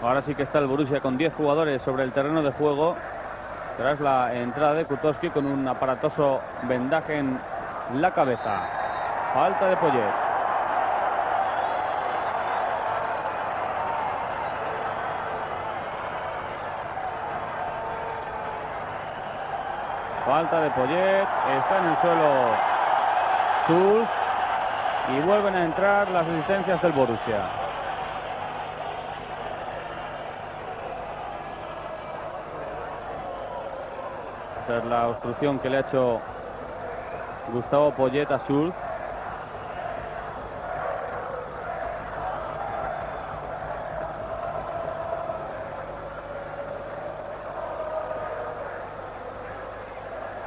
Ahora sí que está el Borussia con 10 jugadores sobre el terreno de juego tras la entrada de Kutoski con un aparatoso vendaje en la cabeza. Falta de Poyet. Falta de Poyet, está en el suelo Y vuelven a entrar las asistencias del Borussia. Esta es la obstrucción que le ha hecho Gustavo Poyet a.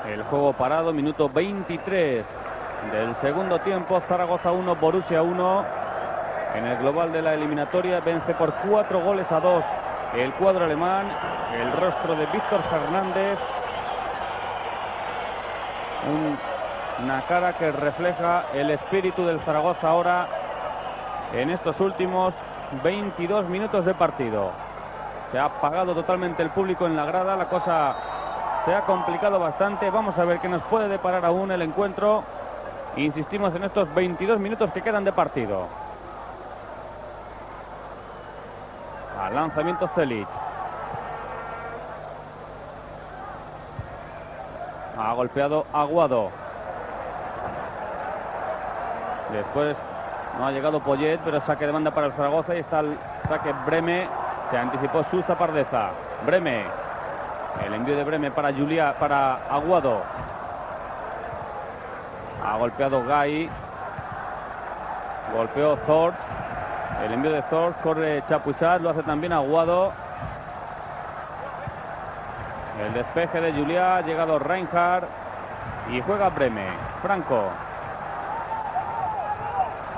El juego parado, minuto 23 del segundo tiempo. Zaragoza 1, Borussia 1. En el global de la eliminatoria vence por cuatro goles a dos el cuadro alemán. El rostro de Víctor Fernández. una cara que refleja el espíritu del Zaragoza ahora en estos últimos 22 minutos de partido. Se ha apagado totalmente el público en la grada. La cosa se ha complicado bastante. Vamos a ver qué nos puede deparar aún el encuentro. Insistimos en estos 22 minutos que quedan de partido. Al lanzamiento Celic. Ha golpeado Aguado. Después no ha llegado Poyet, pero saque de banda para el Zaragoza y está el saque Breme. Se anticipó Susa Pardeza. Breme el envío de Breme para Julia, para Aguado. Ha golpeado Gai. Golpeó Thor. El envío de Thor corre Chapuisat, lo hace también Aguado. El despeje de Julia, ha llegado Reinhardt y juega Breme. Franco.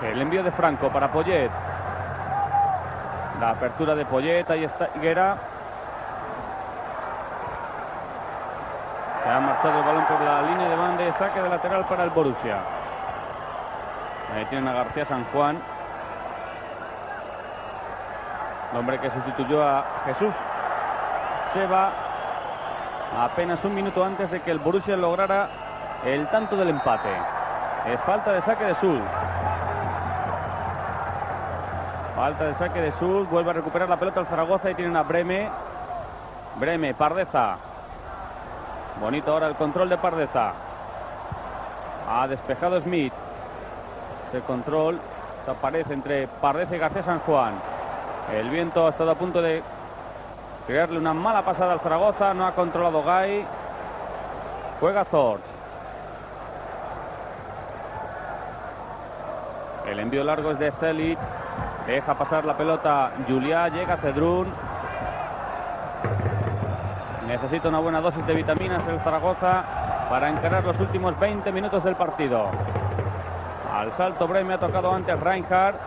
El envío de Franco para Poyet. La apertura de Poyet, ahí está Higuera. Marchado el balón por la línea de banda saque de lateral para el Borussia. Ahí tienen a García San Juan. Hombre que sustituyó a Jesús. Se va apenas un minuto antes de que el Borussia lograra el tanto del empate. Es falta de saque de Sul. Falta de saque de Sul. Vuelve a recuperar la pelota al Zaragoza y tienen a Breme. Breme, Pardeza. Bonito ahora el control de Pardeza. Ha despejado Smith. El control aparece entre Pardeza y García San Juan. El viento ha estado a punto de crearle una mala pasada al Zaragoza. No ha controlado Gay. Juega Zor. El envío largo es de Celit. Deja pasar la pelota Juliá. Llega Cedrún. Necesita una buena dosis de vitaminas el Zaragoza para encarar los últimos 20 minutos del partido. Al salto Breme ha tocado antes Reinhardt.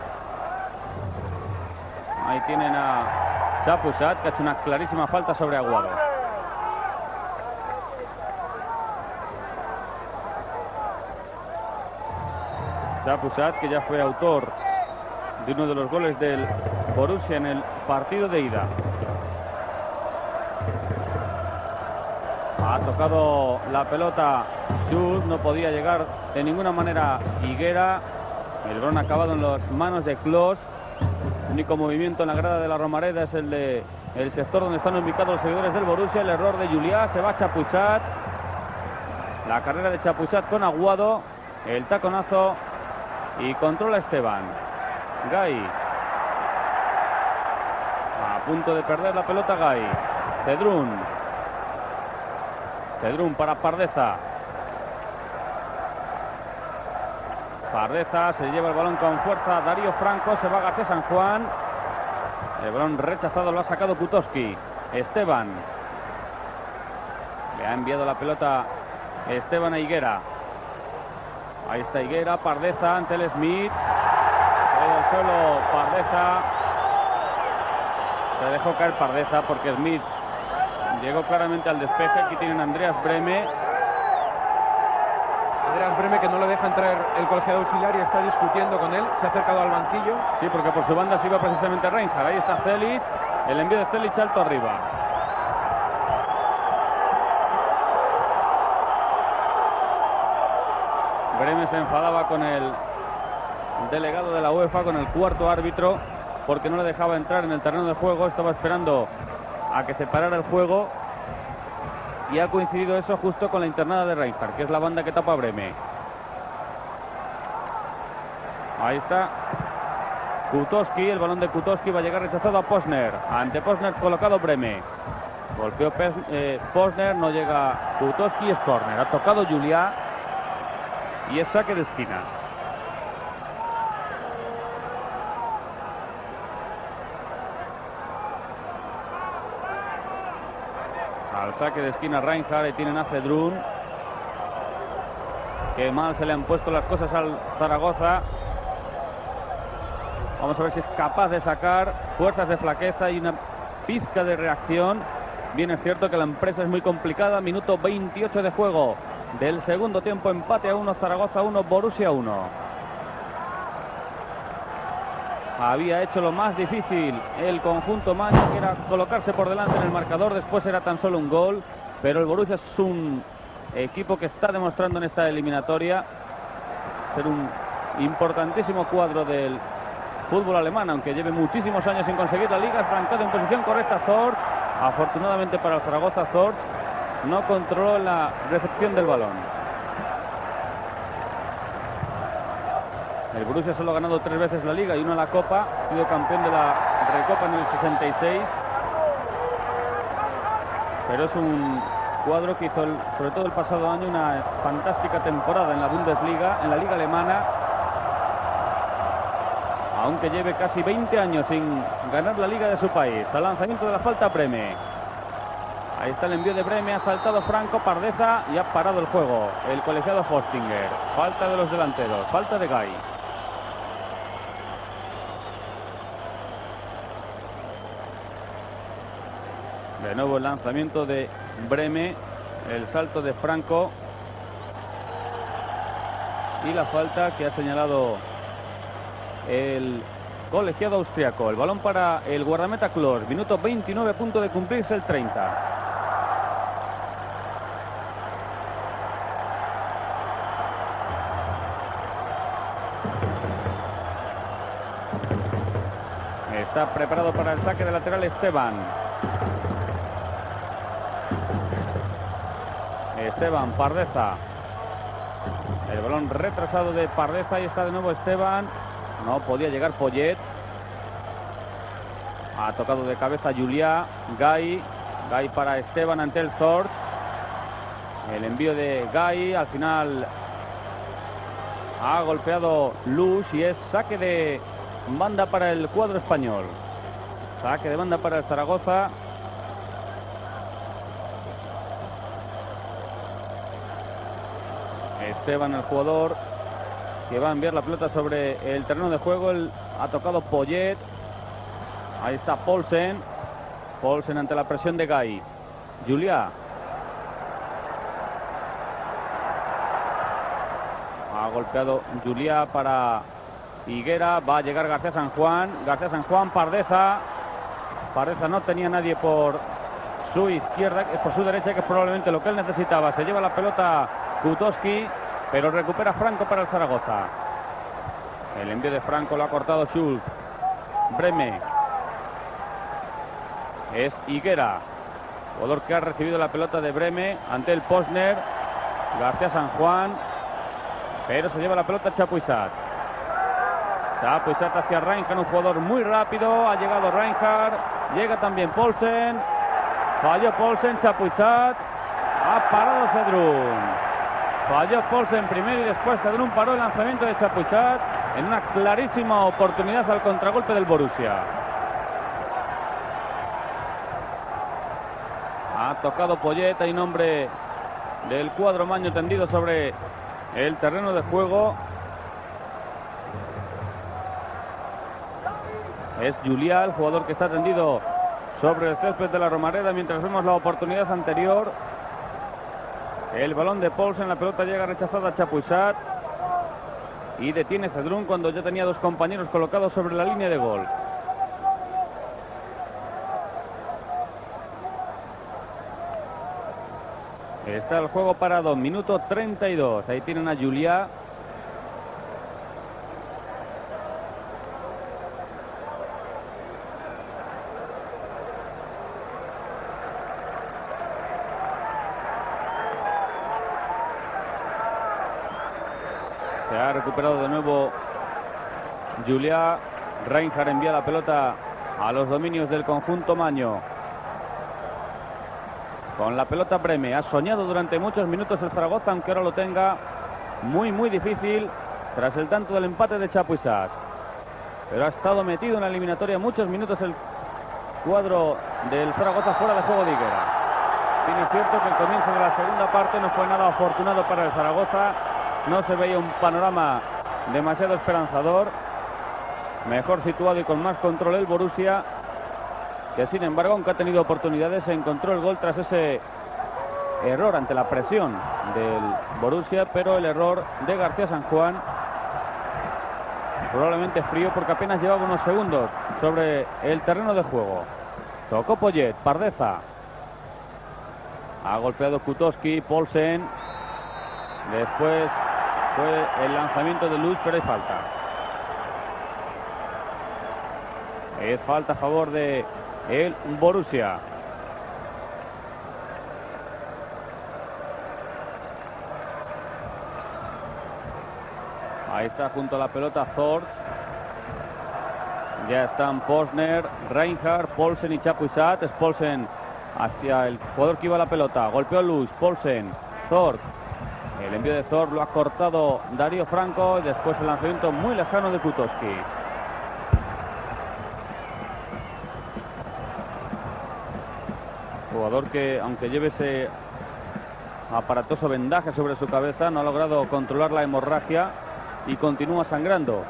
Ahí tienen a Chapusat que ha hecho una clarísima falta sobre Aguado. Chapusat que ya fue autor de uno de los goles del Borussia en el partido de ida. Tocado la pelota no podía llegar de ninguna manera Higuera. El balón acabado en las manos de Klos. El único movimiento en la grada de la Romareda es el de el sector donde están ubicados los seguidores del Borussia. El error de Juliá, se va Chapuchat. La carrera de Chapuchat con Aguado. El taconazo y controla Esteban. Gay. punto de perder la pelota Gay. Cedrún. Cedrún para Pardeza. Pardeza se lleva el balón con fuerza. Darío Franco se va a García San Juan. El balón rechazado lo ha sacado Kutoski. Esteban. Le ha enviado la pelota Esteban a Higuera. Ahí está Higuera, Pardeza ante el Smith. Suelo Pardeza. Se dejó caer Pardeza porque Smith llegó claramente al despeje. Aquí tienen a Andreas Breme. Andreas Breme que no le deja entrar el colegiado auxiliar y está discutiendo con él. Se ha acercado al banquillo. Sí, porque por su banda se iba precisamente Reinhardt. Ahí está Celich. El envío de Celich alto arriba. Breme se enfadaba con el delegado de la UEFA, con el cuarto árbitro, porque no le dejaba entrar en el terreno de juego. Estaba esperando a que se parara el juego. Y ha coincidido eso justo con la internada de Reinhardt, que es la banda que tapa Breme. Ahí está Kutoski, el balón de Kutoski va a llegar rechazado a Posner. Ante Posner colocado Breme. Golpeó eh, Posner, no llega Kutoski, es corner. Ha tocado Julia y es saque de esquina. Saque de esquina Reinhardt y tienen a Cedrún. Que mal se le han puesto las cosas al Zaragoza. Vamos a ver si es capaz de sacar fuerzas de flaqueza y una pizca de reacción. Bien es cierto que la empresa es muy complicada. Minuto 28 de juego del segundo tiempo. Empate a 1, Zaragoza 1, Borussia 1. Había hecho lo más difícil el conjunto Maña, que era colocarse por delante en el marcador. Después era tan solo un gol. Pero el Borussia es un equipo que está demostrando en esta eliminatoria ser un importantísimo cuadro del fútbol alemán, aunque lleve muchísimos años sin conseguir la liga. Francado en posición correcta Zort. Afortunadamente para el Zaragoza Zort no controló la recepción del balón. El Borussia solo ha ganado tres veces la Liga y una la Copa. Ha sido campeón de la Recopa en el 66. Pero es un cuadro que hizo, sobre todo el pasado año, una fantástica temporada en la Bundesliga, en la Liga Alemana. Aunque lleve casi 20 años sin ganar la Liga de su país. Al lanzamiento de la falta Breme. Ahí está el envío de Breme, ha saltado Franco, Pardeza y ha parado el juego. El colegiado Hostinger. Falta de los delanteros, falta de Gay. De nuevo el lanzamiento de Breme, el salto de Franco y la falta que ha señalado el colegiado austriaco. El balón para el guardameta Clor. Minuto 29, punto de cumplirse el 30. Está preparado para el saque de lateral Esteban. Esteban, Pardeza. El balón retrasado de Pardeza y está de nuevo Esteban. No podía llegar Poyet. Ha tocado de cabeza Julia. Gay. Gay para Esteban ante el Zort. El envío de Gay. Al final ha golpeado Luz y es saque de banda para el cuadro español. Saque de banda para el Zaragoza. Esteban, el jugador que va a enviar la pelota sobre el terreno de juego. El, ha tocado Poyet. Ahí está Paulsen. Paulsen ante la presión de Gay. Julia. Ha golpeado Julia para Higuera. Va a llegar García San Juan. García San Juan, Pardeza. Pardeza no tenía nadie por su izquierda, por su derecha, que es probablemente lo que él necesitaba. Se lleva la pelota Kutoski. Pero recupera Franco para el Zaragoza. El envío de Franco lo ha cortado Schultz. Breme. Es Higuera. Jugador que ha recibido la pelota de Breme ante el Posner. García San Juan. Pero se lleva la pelota Chapuisat. Chapuisat hacia Reinhardt, un jugador muy rápido. Ha llegado Reinhardt. Llega también Polsen. Falló Polsen, Chapuisat. Ha parado Cedrún. Falló Polsen primero y después Cedrún paró el lanzamiento de Chapuisat en una clarísima oportunidad al contragolpe del Borussia. Ha tocado Polleta y nombre del cuadro maño tendido sobre el terreno de juego. Es Juliá, el jugador que está tendido sobre el césped de la Romareda mientras vemos la oportunidad anterior. El balón de en la pelota llega rechazada a Chapuisat y detiene Cedrún cuando ya tenía dos compañeros colocados sobre la línea de gol. Está el juego parado, minuto 32. Ahí tienen a Juliá. Recuperado de nuevo Juliá. Reinhardt envía la pelota a los dominios del conjunto Maño. Con la pelota Breme. Ha soñado durante muchos minutos el Zaragoza, aunque ahora lo tenga muy, muy difícil tras el tanto del empate de Chapuisat. Pero ha estado metido en la eliminatoria muchos minutos el cuadro del Zaragoza fuera de juego de Higuera. Tiene cierto que el comienzo de la segunda parte no fue nada afortunado para el Zaragoza. No se veía un panorama demasiado esperanzador. Mejor situado y con más control el Borussia que sin embargo, aunque ha tenido oportunidades, encontró el gol tras ese error ante la presión del Borussia, pero el error de García San Juan probablemente frío porque apenas llevaba unos segundos sobre el terreno de juego. Tocó Poyet, Pardeza. Ha golpeado Kutowski, Polsen. Después fue el lanzamiento de Luz, pero hay falta. Es falta a favor de el Borussia. Ahí está junto a la pelota Thor. Ya están Posner, Reinhardt, Polsen y Chapuisat. Es Polsen hacia el jugador que iba la pelota. Golpeó Luz, Polsen, Thor. El envío de Thor lo ha cortado Darío Franco. Después el lanzamiento muy lejano de Kutowski. Jugador que, aunque lleve ese aparatoso vendaje sobre su cabeza, no ha logrado controlar la hemorragia y continúa sangrando.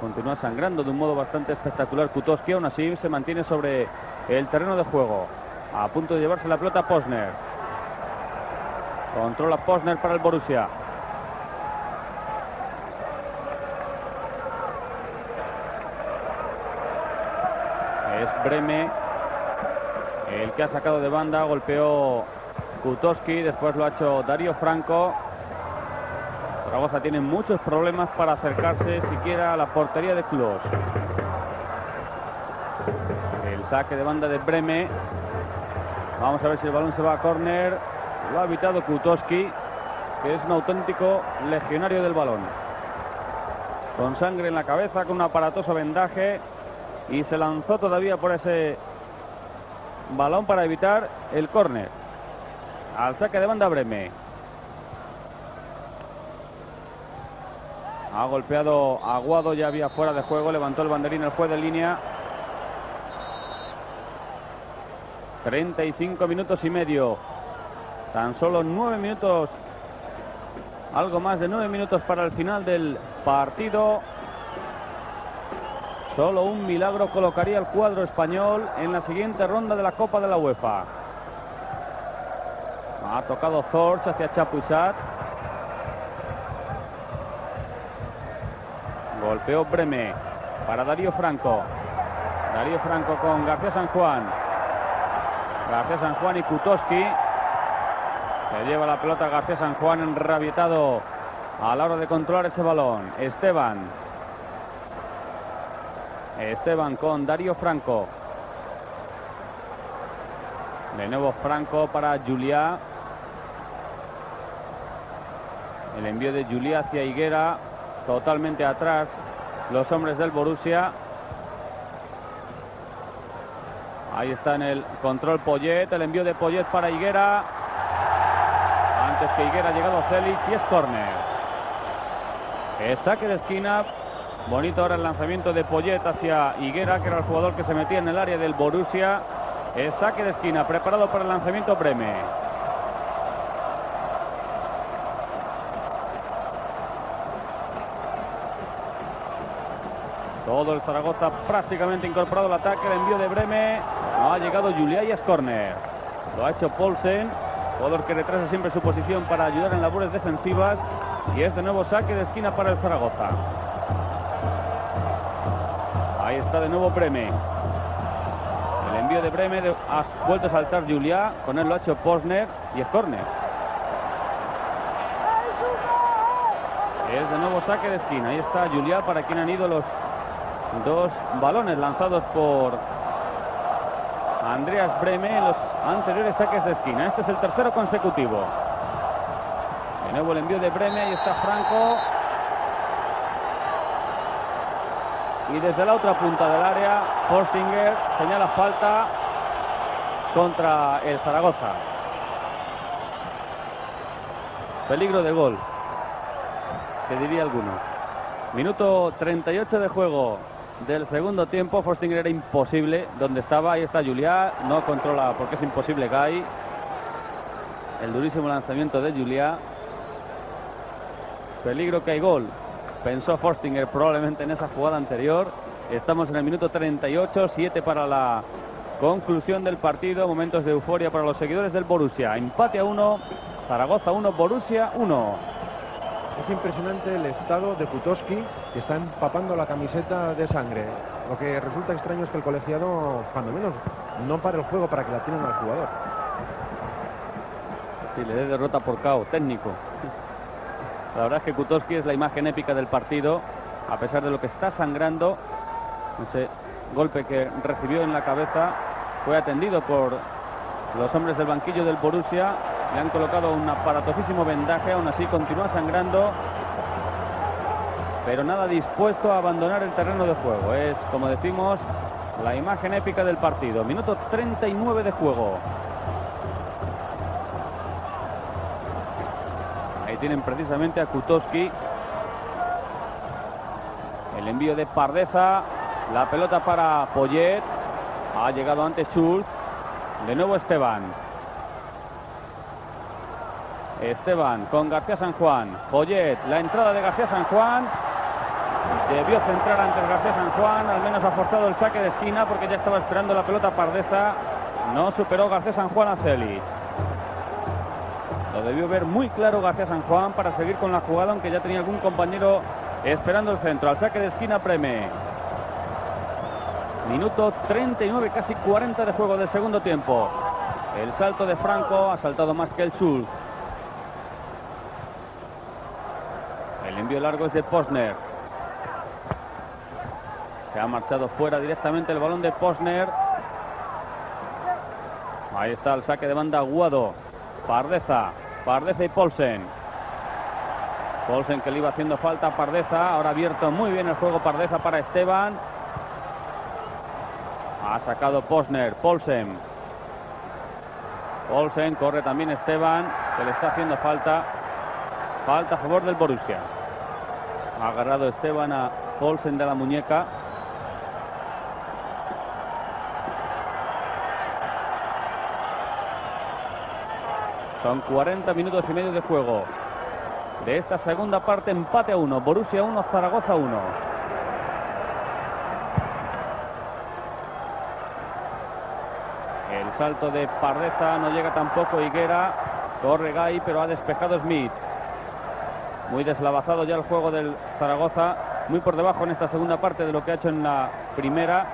Continúa sangrando de un modo bastante espectacular Kutoski, aún así se mantiene sobre el terreno de juego. A punto de llevarse la pelota Posner. Controla Posner para el Borussia. Es Breme el que ha sacado de banda, golpeó Kutowski, después lo ha hecho Darío Franco. Zaragoza tiene muchos problemas para acercarse siquiera a la portería de Klos. El saque de banda de Breme. Vamos a ver si el balón se va a córner. Lo ha evitado Kutowski, que es un auténtico legionario del balón. Con sangre en la cabeza, con un aparatoso vendaje. Y se lanzó todavía por ese balón para evitar el córner. Al saque de banda Breme. Ha golpeado Aguado, ya había fuera de juego, levantó el banderín el juez de línea. 35 minutos y medio. Tan solo 9 minutos, algo más de 9 minutos para el final del partido. Solo un milagro colocaría el cuadro español en la siguiente ronda de la Copa de la UEFA. Ha tocado Zorch hacia Chapuisat. Golpeó Breme para Darío Franco. Darío Franco con García San Juan. García San Juan y Kutowski. Se lleva la pelota García San Juan enrabietado a la hora de controlar ese balón. Esteban. Esteban con Darío Franco. De nuevo Franco para Juliá. El envío de Juliá hacia Higuera. Totalmente atrás. los hombres del Borussia. Ahí está en el control Poyet, el envío de Poyet para Higuera. Antes que Higuera ha llegado Celic y es córner. Saque de esquina. Bonito ahora el lanzamiento de Poyet hacia Higuera, que era el jugador que se metía en el área del Borussia. Saque de esquina preparado para el lanzamiento Breme. Todo el Zaragoza prácticamente incorporado al ataque. El envío de Breme. No ha llegado Julia y es córner. Lo ha hecho Paulsen. Jugador que retrasa siempre su posición para ayudar en labores defensivas. Y es de nuevo saque de esquina para el Zaragoza. Ahí está de nuevo Breme. El envío de Breme ha vuelto a saltar Julia. Con él lo ha hecho Posner y es córner. Es de nuevo saque de esquina. Ahí está Julia para quien han ido los Dos balones lanzados por Andreas Breme en los anteriores saques de esquina. Este es el tercero consecutivo. De nuevo el envío de Breme, ahí está Franco. Y desde la otra punta del área, Forstinger señala falta contra el Zaragoza. Peligro de gol, que diría alguno. Minuto 38 de juego del segundo tiempo. Forstinger era imposible. Donde estaba, ahí está Juliá. No controla porque es imposible Guy. El durísimo lanzamiento de Juliá. Peligro que hay gol. Pensó Forstinger probablemente en esa jugada anterior. Estamos en el minuto 38, 7 para la conclusión del partido. Momentos de euforia para los seguidores del Borussia. Empate a 1, Zaragoza 1, Borussia 1. Es impresionante el estado de Kutoski, que está empapando la camiseta de sangre. Lo que resulta extraño es que el colegiado, cuando menos, no para el juego para que la tienen al jugador. Sí, le dé derrota por KO, técnico. La verdad es que Kutoski es la imagen épica del partido, a pesar de lo que está sangrando. Ese golpe que recibió en la cabeza fue atendido por los hombres del banquillo del Borussia le han colocado un aparatosísimo vendaje, aún así continúa sangrando. Pero nada dispuesto a abandonar el terreno de juego. Es, como decimos, la imagen épica del partido. Minuto 39 de juego. Ahí tienen precisamente a Kutowski. El envío de Pardeza. La pelota para Poyet. Ha llegado antes Schultz. De nuevo Esteban. Esteban con García San Juan. Poyet, la entrada de García San Juan. Debió centrar antes García San Juan. Al menos ha forzado el saque de esquina porque ya estaba esperando la pelota Pardeza. No superó García San Juan a Celis. Lo debió ver muy claro García San Juan para seguir con la jugada, aunque ya tenía algún compañero esperando el centro. Al saque de esquina Preme. Minuto 39, casi 40 de juego del segundo tiempo. El salto de Franco ha saltado más que el Schultz. Largo es de Posner. Se ha marchado fuera directamente el balón de Posner. Ahí está el saque de banda Guado. Pardeza. Pardeza y Polsen. Polsen que le iba haciendo falta Pardeza. Ahora abierto muy bien el juego Pardeza para Esteban. Ha sacado Posner. Polsen. Polsen corre también Esteban. Se le está haciendo falta. Falta a favor del Borussia. Agarrado Esteban a Olsen de la muñeca. Son 40 minutos y medio de juego. De esta segunda parte, empate a uno. Borussia 1, Zaragoza 1. El salto de Pardeza no llega tampoco Higuera. Corre Gay, pero ha despejado Smith. Muy deslavazado ya el juego del Zaragoza, muy por debajo en esta segunda parte de lo que ha hecho en la primera.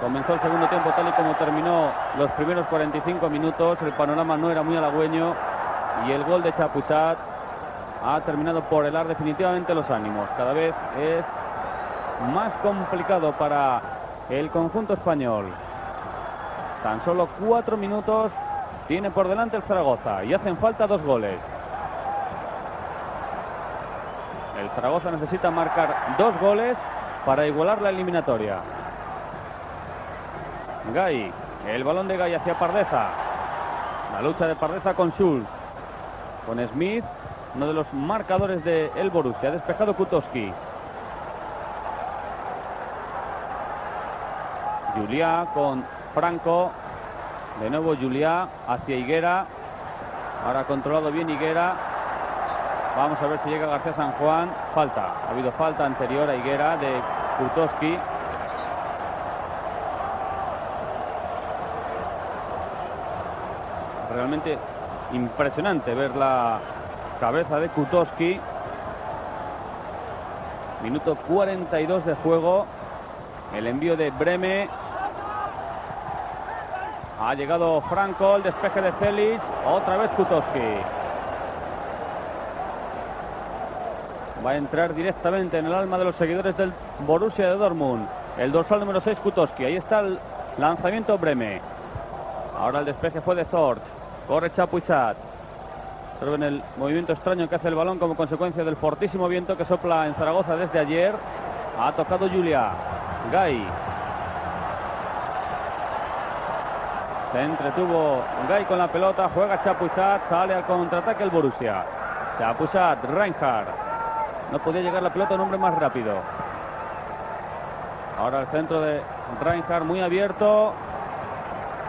Comenzó el segundo tiempo tal y como terminó los primeros 45 minutos. El panorama no era muy halagüeño y el gol de Chapuchat ha terminado por helar definitivamente los ánimos. Cada vez es más complicado para el conjunto español. Tan solo cuatro minutos tiene por delante el Zaragoza y hacen falta dos goles. El Zaragoza necesita marcar dos goles para igualar la eliminatoria. Gay, el balón de Gay hacia Pardeza. La lucha de Pardeza con Schulz. Con Smith, uno de los marcadores de el Borussia. Ha despejado Kutowski. Julia con Franco. De nuevo Julia hacia Higuera. Ahora controlado bien Higuera. Vamos a ver si llega García San Juan. Falta. Ha habido falta anterior a Higuera de Kutowski. Realmente impresionante ver la cabeza de Kutowski. Minuto 42 de juego. El envío de Breme. Ha llegado Franco, el despeje de Félix. Otra vez Kutowski. Va a entrar directamente en el alma de los seguidores del Borussia de Dortmund. El dorsal número 6, Kutowski. Ahí está el lanzamiento Breme. Ahora el despeje fue de Zort. Corre Chapuisat. en el movimiento extraño que hace el balón como consecuencia del fortísimo viento que sopla en Zaragoza desde ayer. Ha tocado Julia. Gay. Se entretuvo Gay con la pelota. Juega Chapuisat. Sale al contraataque el Borussia. Chapuisat. Reinhardt. No podía llegar la pelota un hombre más rápido. Ahora el centro de Reinhardt muy abierto.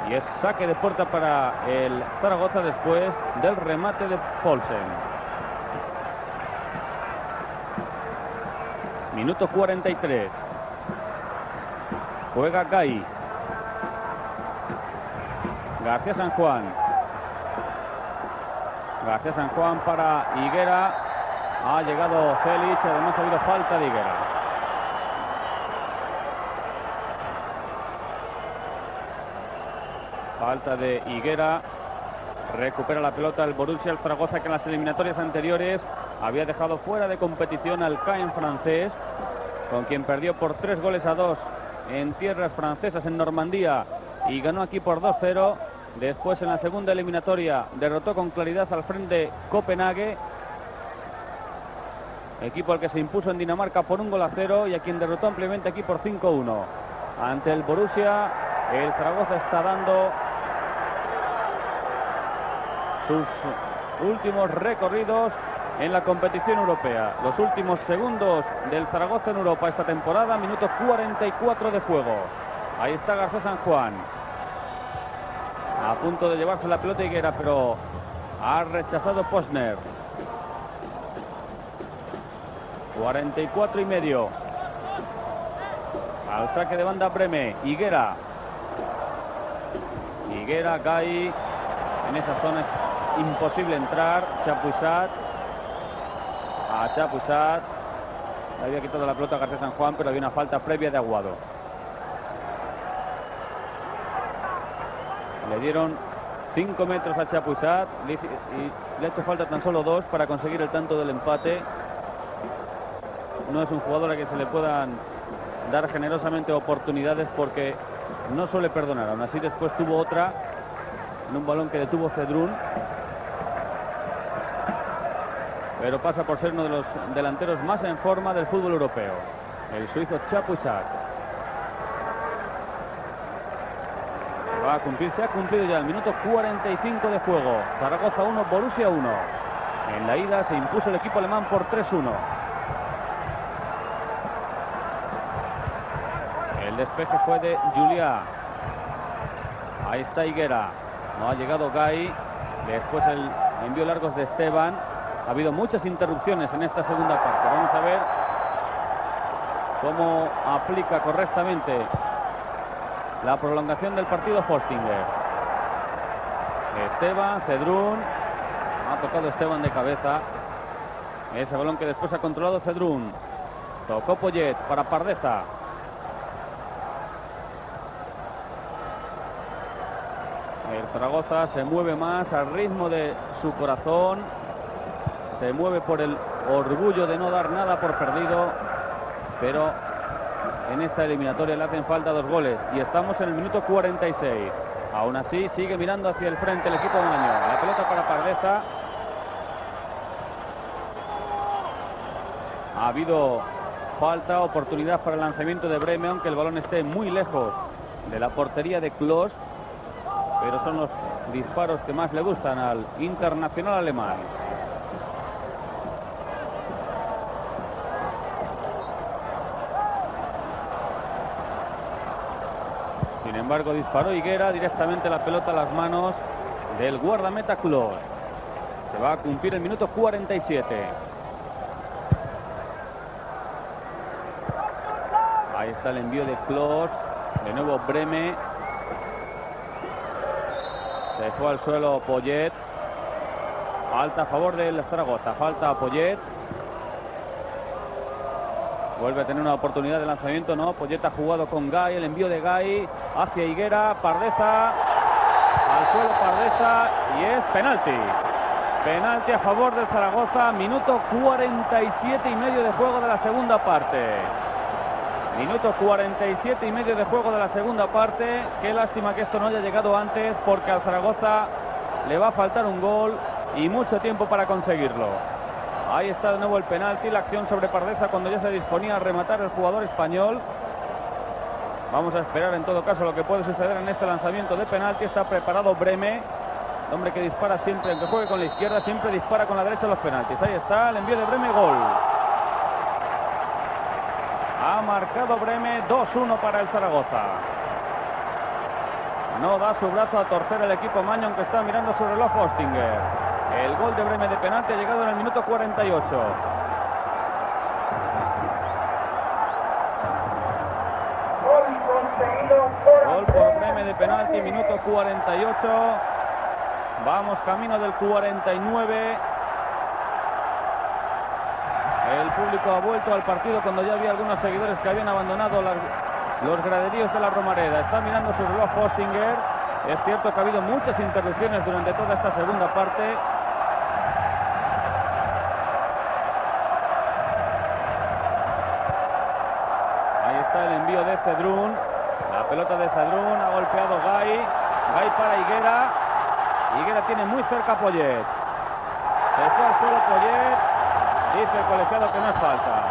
Y es saque de puerta para el Zaragoza después del remate de Polsen. Minuto 43. Juega Gai. García San Juan. García San Juan para Higuera. Ha llegado Félix, además ha habido falta de Higuera. Falta de Higuera. Recupera la pelota el Borussia el Zaragoza que en las eliminatorias anteriores había dejado fuera de competición al Caen francés, con quien perdió por tres goles a dos en tierras francesas en Normandía y ganó aquí por 2-0. Después en la segunda eliminatoria derrotó con claridad al frente Copenhague Equipo al que se impuso en Dinamarca por un gol a cero y a quien derrotó ampliamente aquí por 5-1. Ante el Borussia, el Zaragoza está dando sus últimos recorridos en la competición europea. Los últimos segundos del Zaragoza en Europa esta temporada, minuto 44 de juego. Ahí está García San Juan. A punto de llevarse la pelota Higuera, pero ha rechazado Posner. 44 y medio. Al saque de banda Breme. Higuera. Higuera, Gai. En esa zona es imposible entrar. Chapuisat. A Chapuisat. Le había quitado la pelota a García San Juan, pero había una falta previa de Aguado. Le dieron 5 metros a Chapuisat y le ha hecho falta tan solo dos para conseguir el tanto del empate no es un jugador a que se le puedan dar generosamente oportunidades porque no suele perdonar. Aún así después tuvo otra en un balón que detuvo Cedrún. Pero pasa por ser uno de los delanteros más en forma del fútbol europeo. El suizo Chapuisat. Va a cumplir, se ha cumplido ya el minuto 45 de juego. Zaragoza 1, Borussia 1. En la ida se impuso el equipo alemán por 3-1. Despeje fue de Julia. Ahí está Higuera. No ha llegado Gai. Después el envío largos de Esteban. Ha habido muchas interrupciones en esta segunda parte. Vamos a ver cómo aplica correctamente la prolongación del partido Forstinger. Esteban, Cedrún. Ha tocado Esteban de cabeza. Ese balón que después ha controlado Cedrún. Tocó Poyet para Pardeza. El Zaragoza se mueve más al ritmo de su corazón, se mueve por el orgullo de no dar nada por perdido, pero en esta eliminatoria le hacen falta dos goles y estamos en el minuto 46. Aún así sigue mirando hacia el frente el equipo de Mañón. La pelota para Pardeza. Ha habido falta oportunidad para el lanzamiento de Breme, aunque el balón esté muy lejos de la portería de Klos, pero son los disparos que más le gustan al internacional alemán. Sin embargo, disparó Higuera directamente la pelota a las manos del guardameta Klos. Se va a cumplir el minuto 47. Ahí está el envío de Klos. De nuevo Breme. Fue al suelo Poyet. Falta a favor del Zaragoza. Falta Poyet. Vuelve a tener una oportunidad de lanzamiento, ¿no? Poyet ha jugado con Gay, el envío de Gay hacia Higuera, Pardeza, al suelo Pardeza y es penalti. Penalti a favor del Zaragoza, minuto 47 y medio de juego de la segunda parte. Minuto 47 y medio de juego de la segunda parte. Qué lástima que esto no haya llegado antes porque al Zaragoza le va a faltar un gol y mucho tiempo para conseguirlo. Ahí está de nuevo el penalti, la acción sobre Pardeza cuando ya se disponía a rematar el jugador español. Vamos a esperar en todo caso lo que puede suceder en este lanzamiento de penalti. Está preparado Breme, hombre que dispara siempre, aunque juegue con la izquierda, siempre dispara con la derecha los penaltis. Ahí está el envío de Breme, gol. Ha marcado Breme 2-1 para el Zaragoza. No da su brazo a torcer el equipo Maño, aunque está mirando su reloj Hostinger. El gol de Breme de penalti ha llegado en el minuto 48. Gol por Breme de penalti, minuto 48. Vamos camino del 49. El público ha vuelto al partido cuando ya había algunos seguidores que habían abandonado los graderíos de la Romareda. Está mirando su reloj Fostinger. Es cierto que ha habido muchas interrupciones durante toda esta segunda parte. Ahí está el envío de Cedrún. La pelota de Cedrún. Ha golpeado Gay. Gay para Higuera. Higuera tiene muy cerca a Poyet. Se fue al suelo Poyet. Dice el colegiado que no es falta.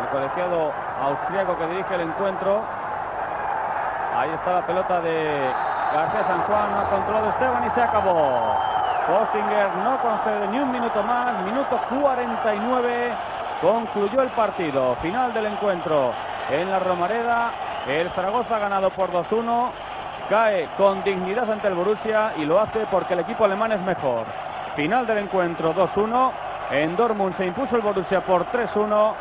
El colegiado austriaco que dirige el encuentro. Ahí está la pelota de García San Juan. Ha controlado Esteban y se acabó. Postinger no concede ni un minuto más. Minuto 49. Concluyó el partido. Final del encuentro en la Romareda. El Zaragoza ha ganado por 2-1 cae con dignidad ante el Borussia y lo hace porque el equipo alemán es mejor. Final del encuentro 2-1. En Dortmund se impuso el Borussia por 3-1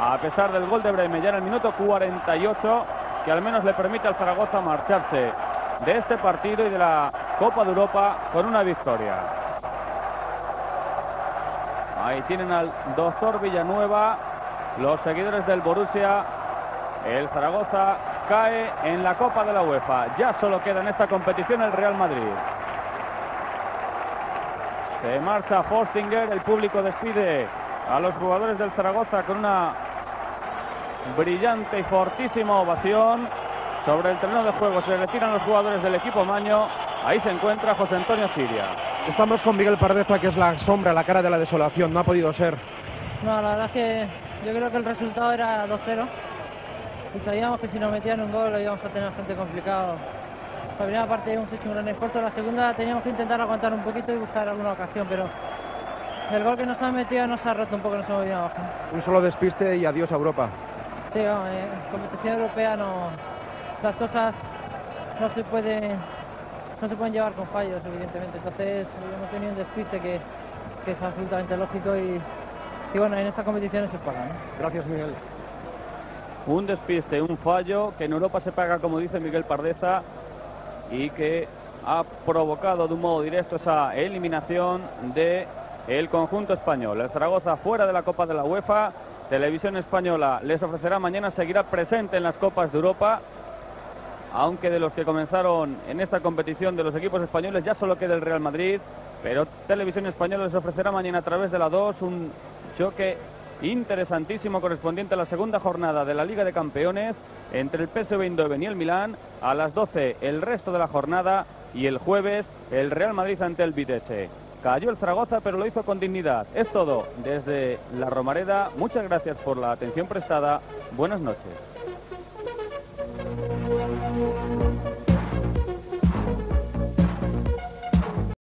a pesar del gol de Bremen ya en el minuto 48 que al menos le permite al Zaragoza marcharse de este partido y de la Copa de Europa con una victoria. Ahí tienen al doctor Villanueva, los seguidores del Borussia. El Zaragoza cae en la Copa de la UEFA. Ya solo queda en esta competición el Real Madrid. Se marcha Forstinger, el público despide a los jugadores del Zaragoza con una brillante y fortísima ovación. Sobre el terreno de juego se retiran los jugadores del equipo Maño. Ahí se encuentra José Antonio Siria. Estamos con Miguel Pardeza, que es la sombra, la cara de la desolación. No ha podido ser. No, la verdad es que yo creo que el resultado era 2-0 y sabíamos que si nos metían un gol lo íbamos a tener bastante complicado. La primera parte hemos hecho un gran esfuerzo, la segunda teníamos que intentar aguantar un poquito y buscar alguna ocasión, pero el gol que nos han metido nos ha roto un poco, nos hemos venido abajo. Un solo despiste y adiós a Europa. Sí, vamos, en competición europea no, las cosas no se pueden no se pueden llevar con fallos, evidentemente. Entonces hemos tenido un despiste que, que es absolutamente lógico y, y bueno, en estas competiciones se paga. ¿no? Gracias, Miguel. Un despiste, un fallo que en Europa se paga, como dice Miguel Pardeza, y que ha provocado de un modo directo esa eliminación de el conjunto español. El Zaragoza fuera de la Copa de la UEFA. Televisión Española les ofrecerá mañana, seguirá presente en las Copas de Europa. Aunque de los que comenzaron en esta competición de los equipos españoles ya solo queda el Real Madrid. Pero Televisión Española les ofrecerá mañana a través de la 2 un choque interesantísimo correspondiente a la segunda jornada de la Liga de Campeones entre el PSV Eindhoven y el Milán. A las 12 el resto de la jornada y el jueves el Real Madrid ante el Vitesse. Cayó el Zaragoza, pero lo hizo con dignidad. Es todo desde la Romareda. Muchas gracias por la atención prestada. Buenas noches.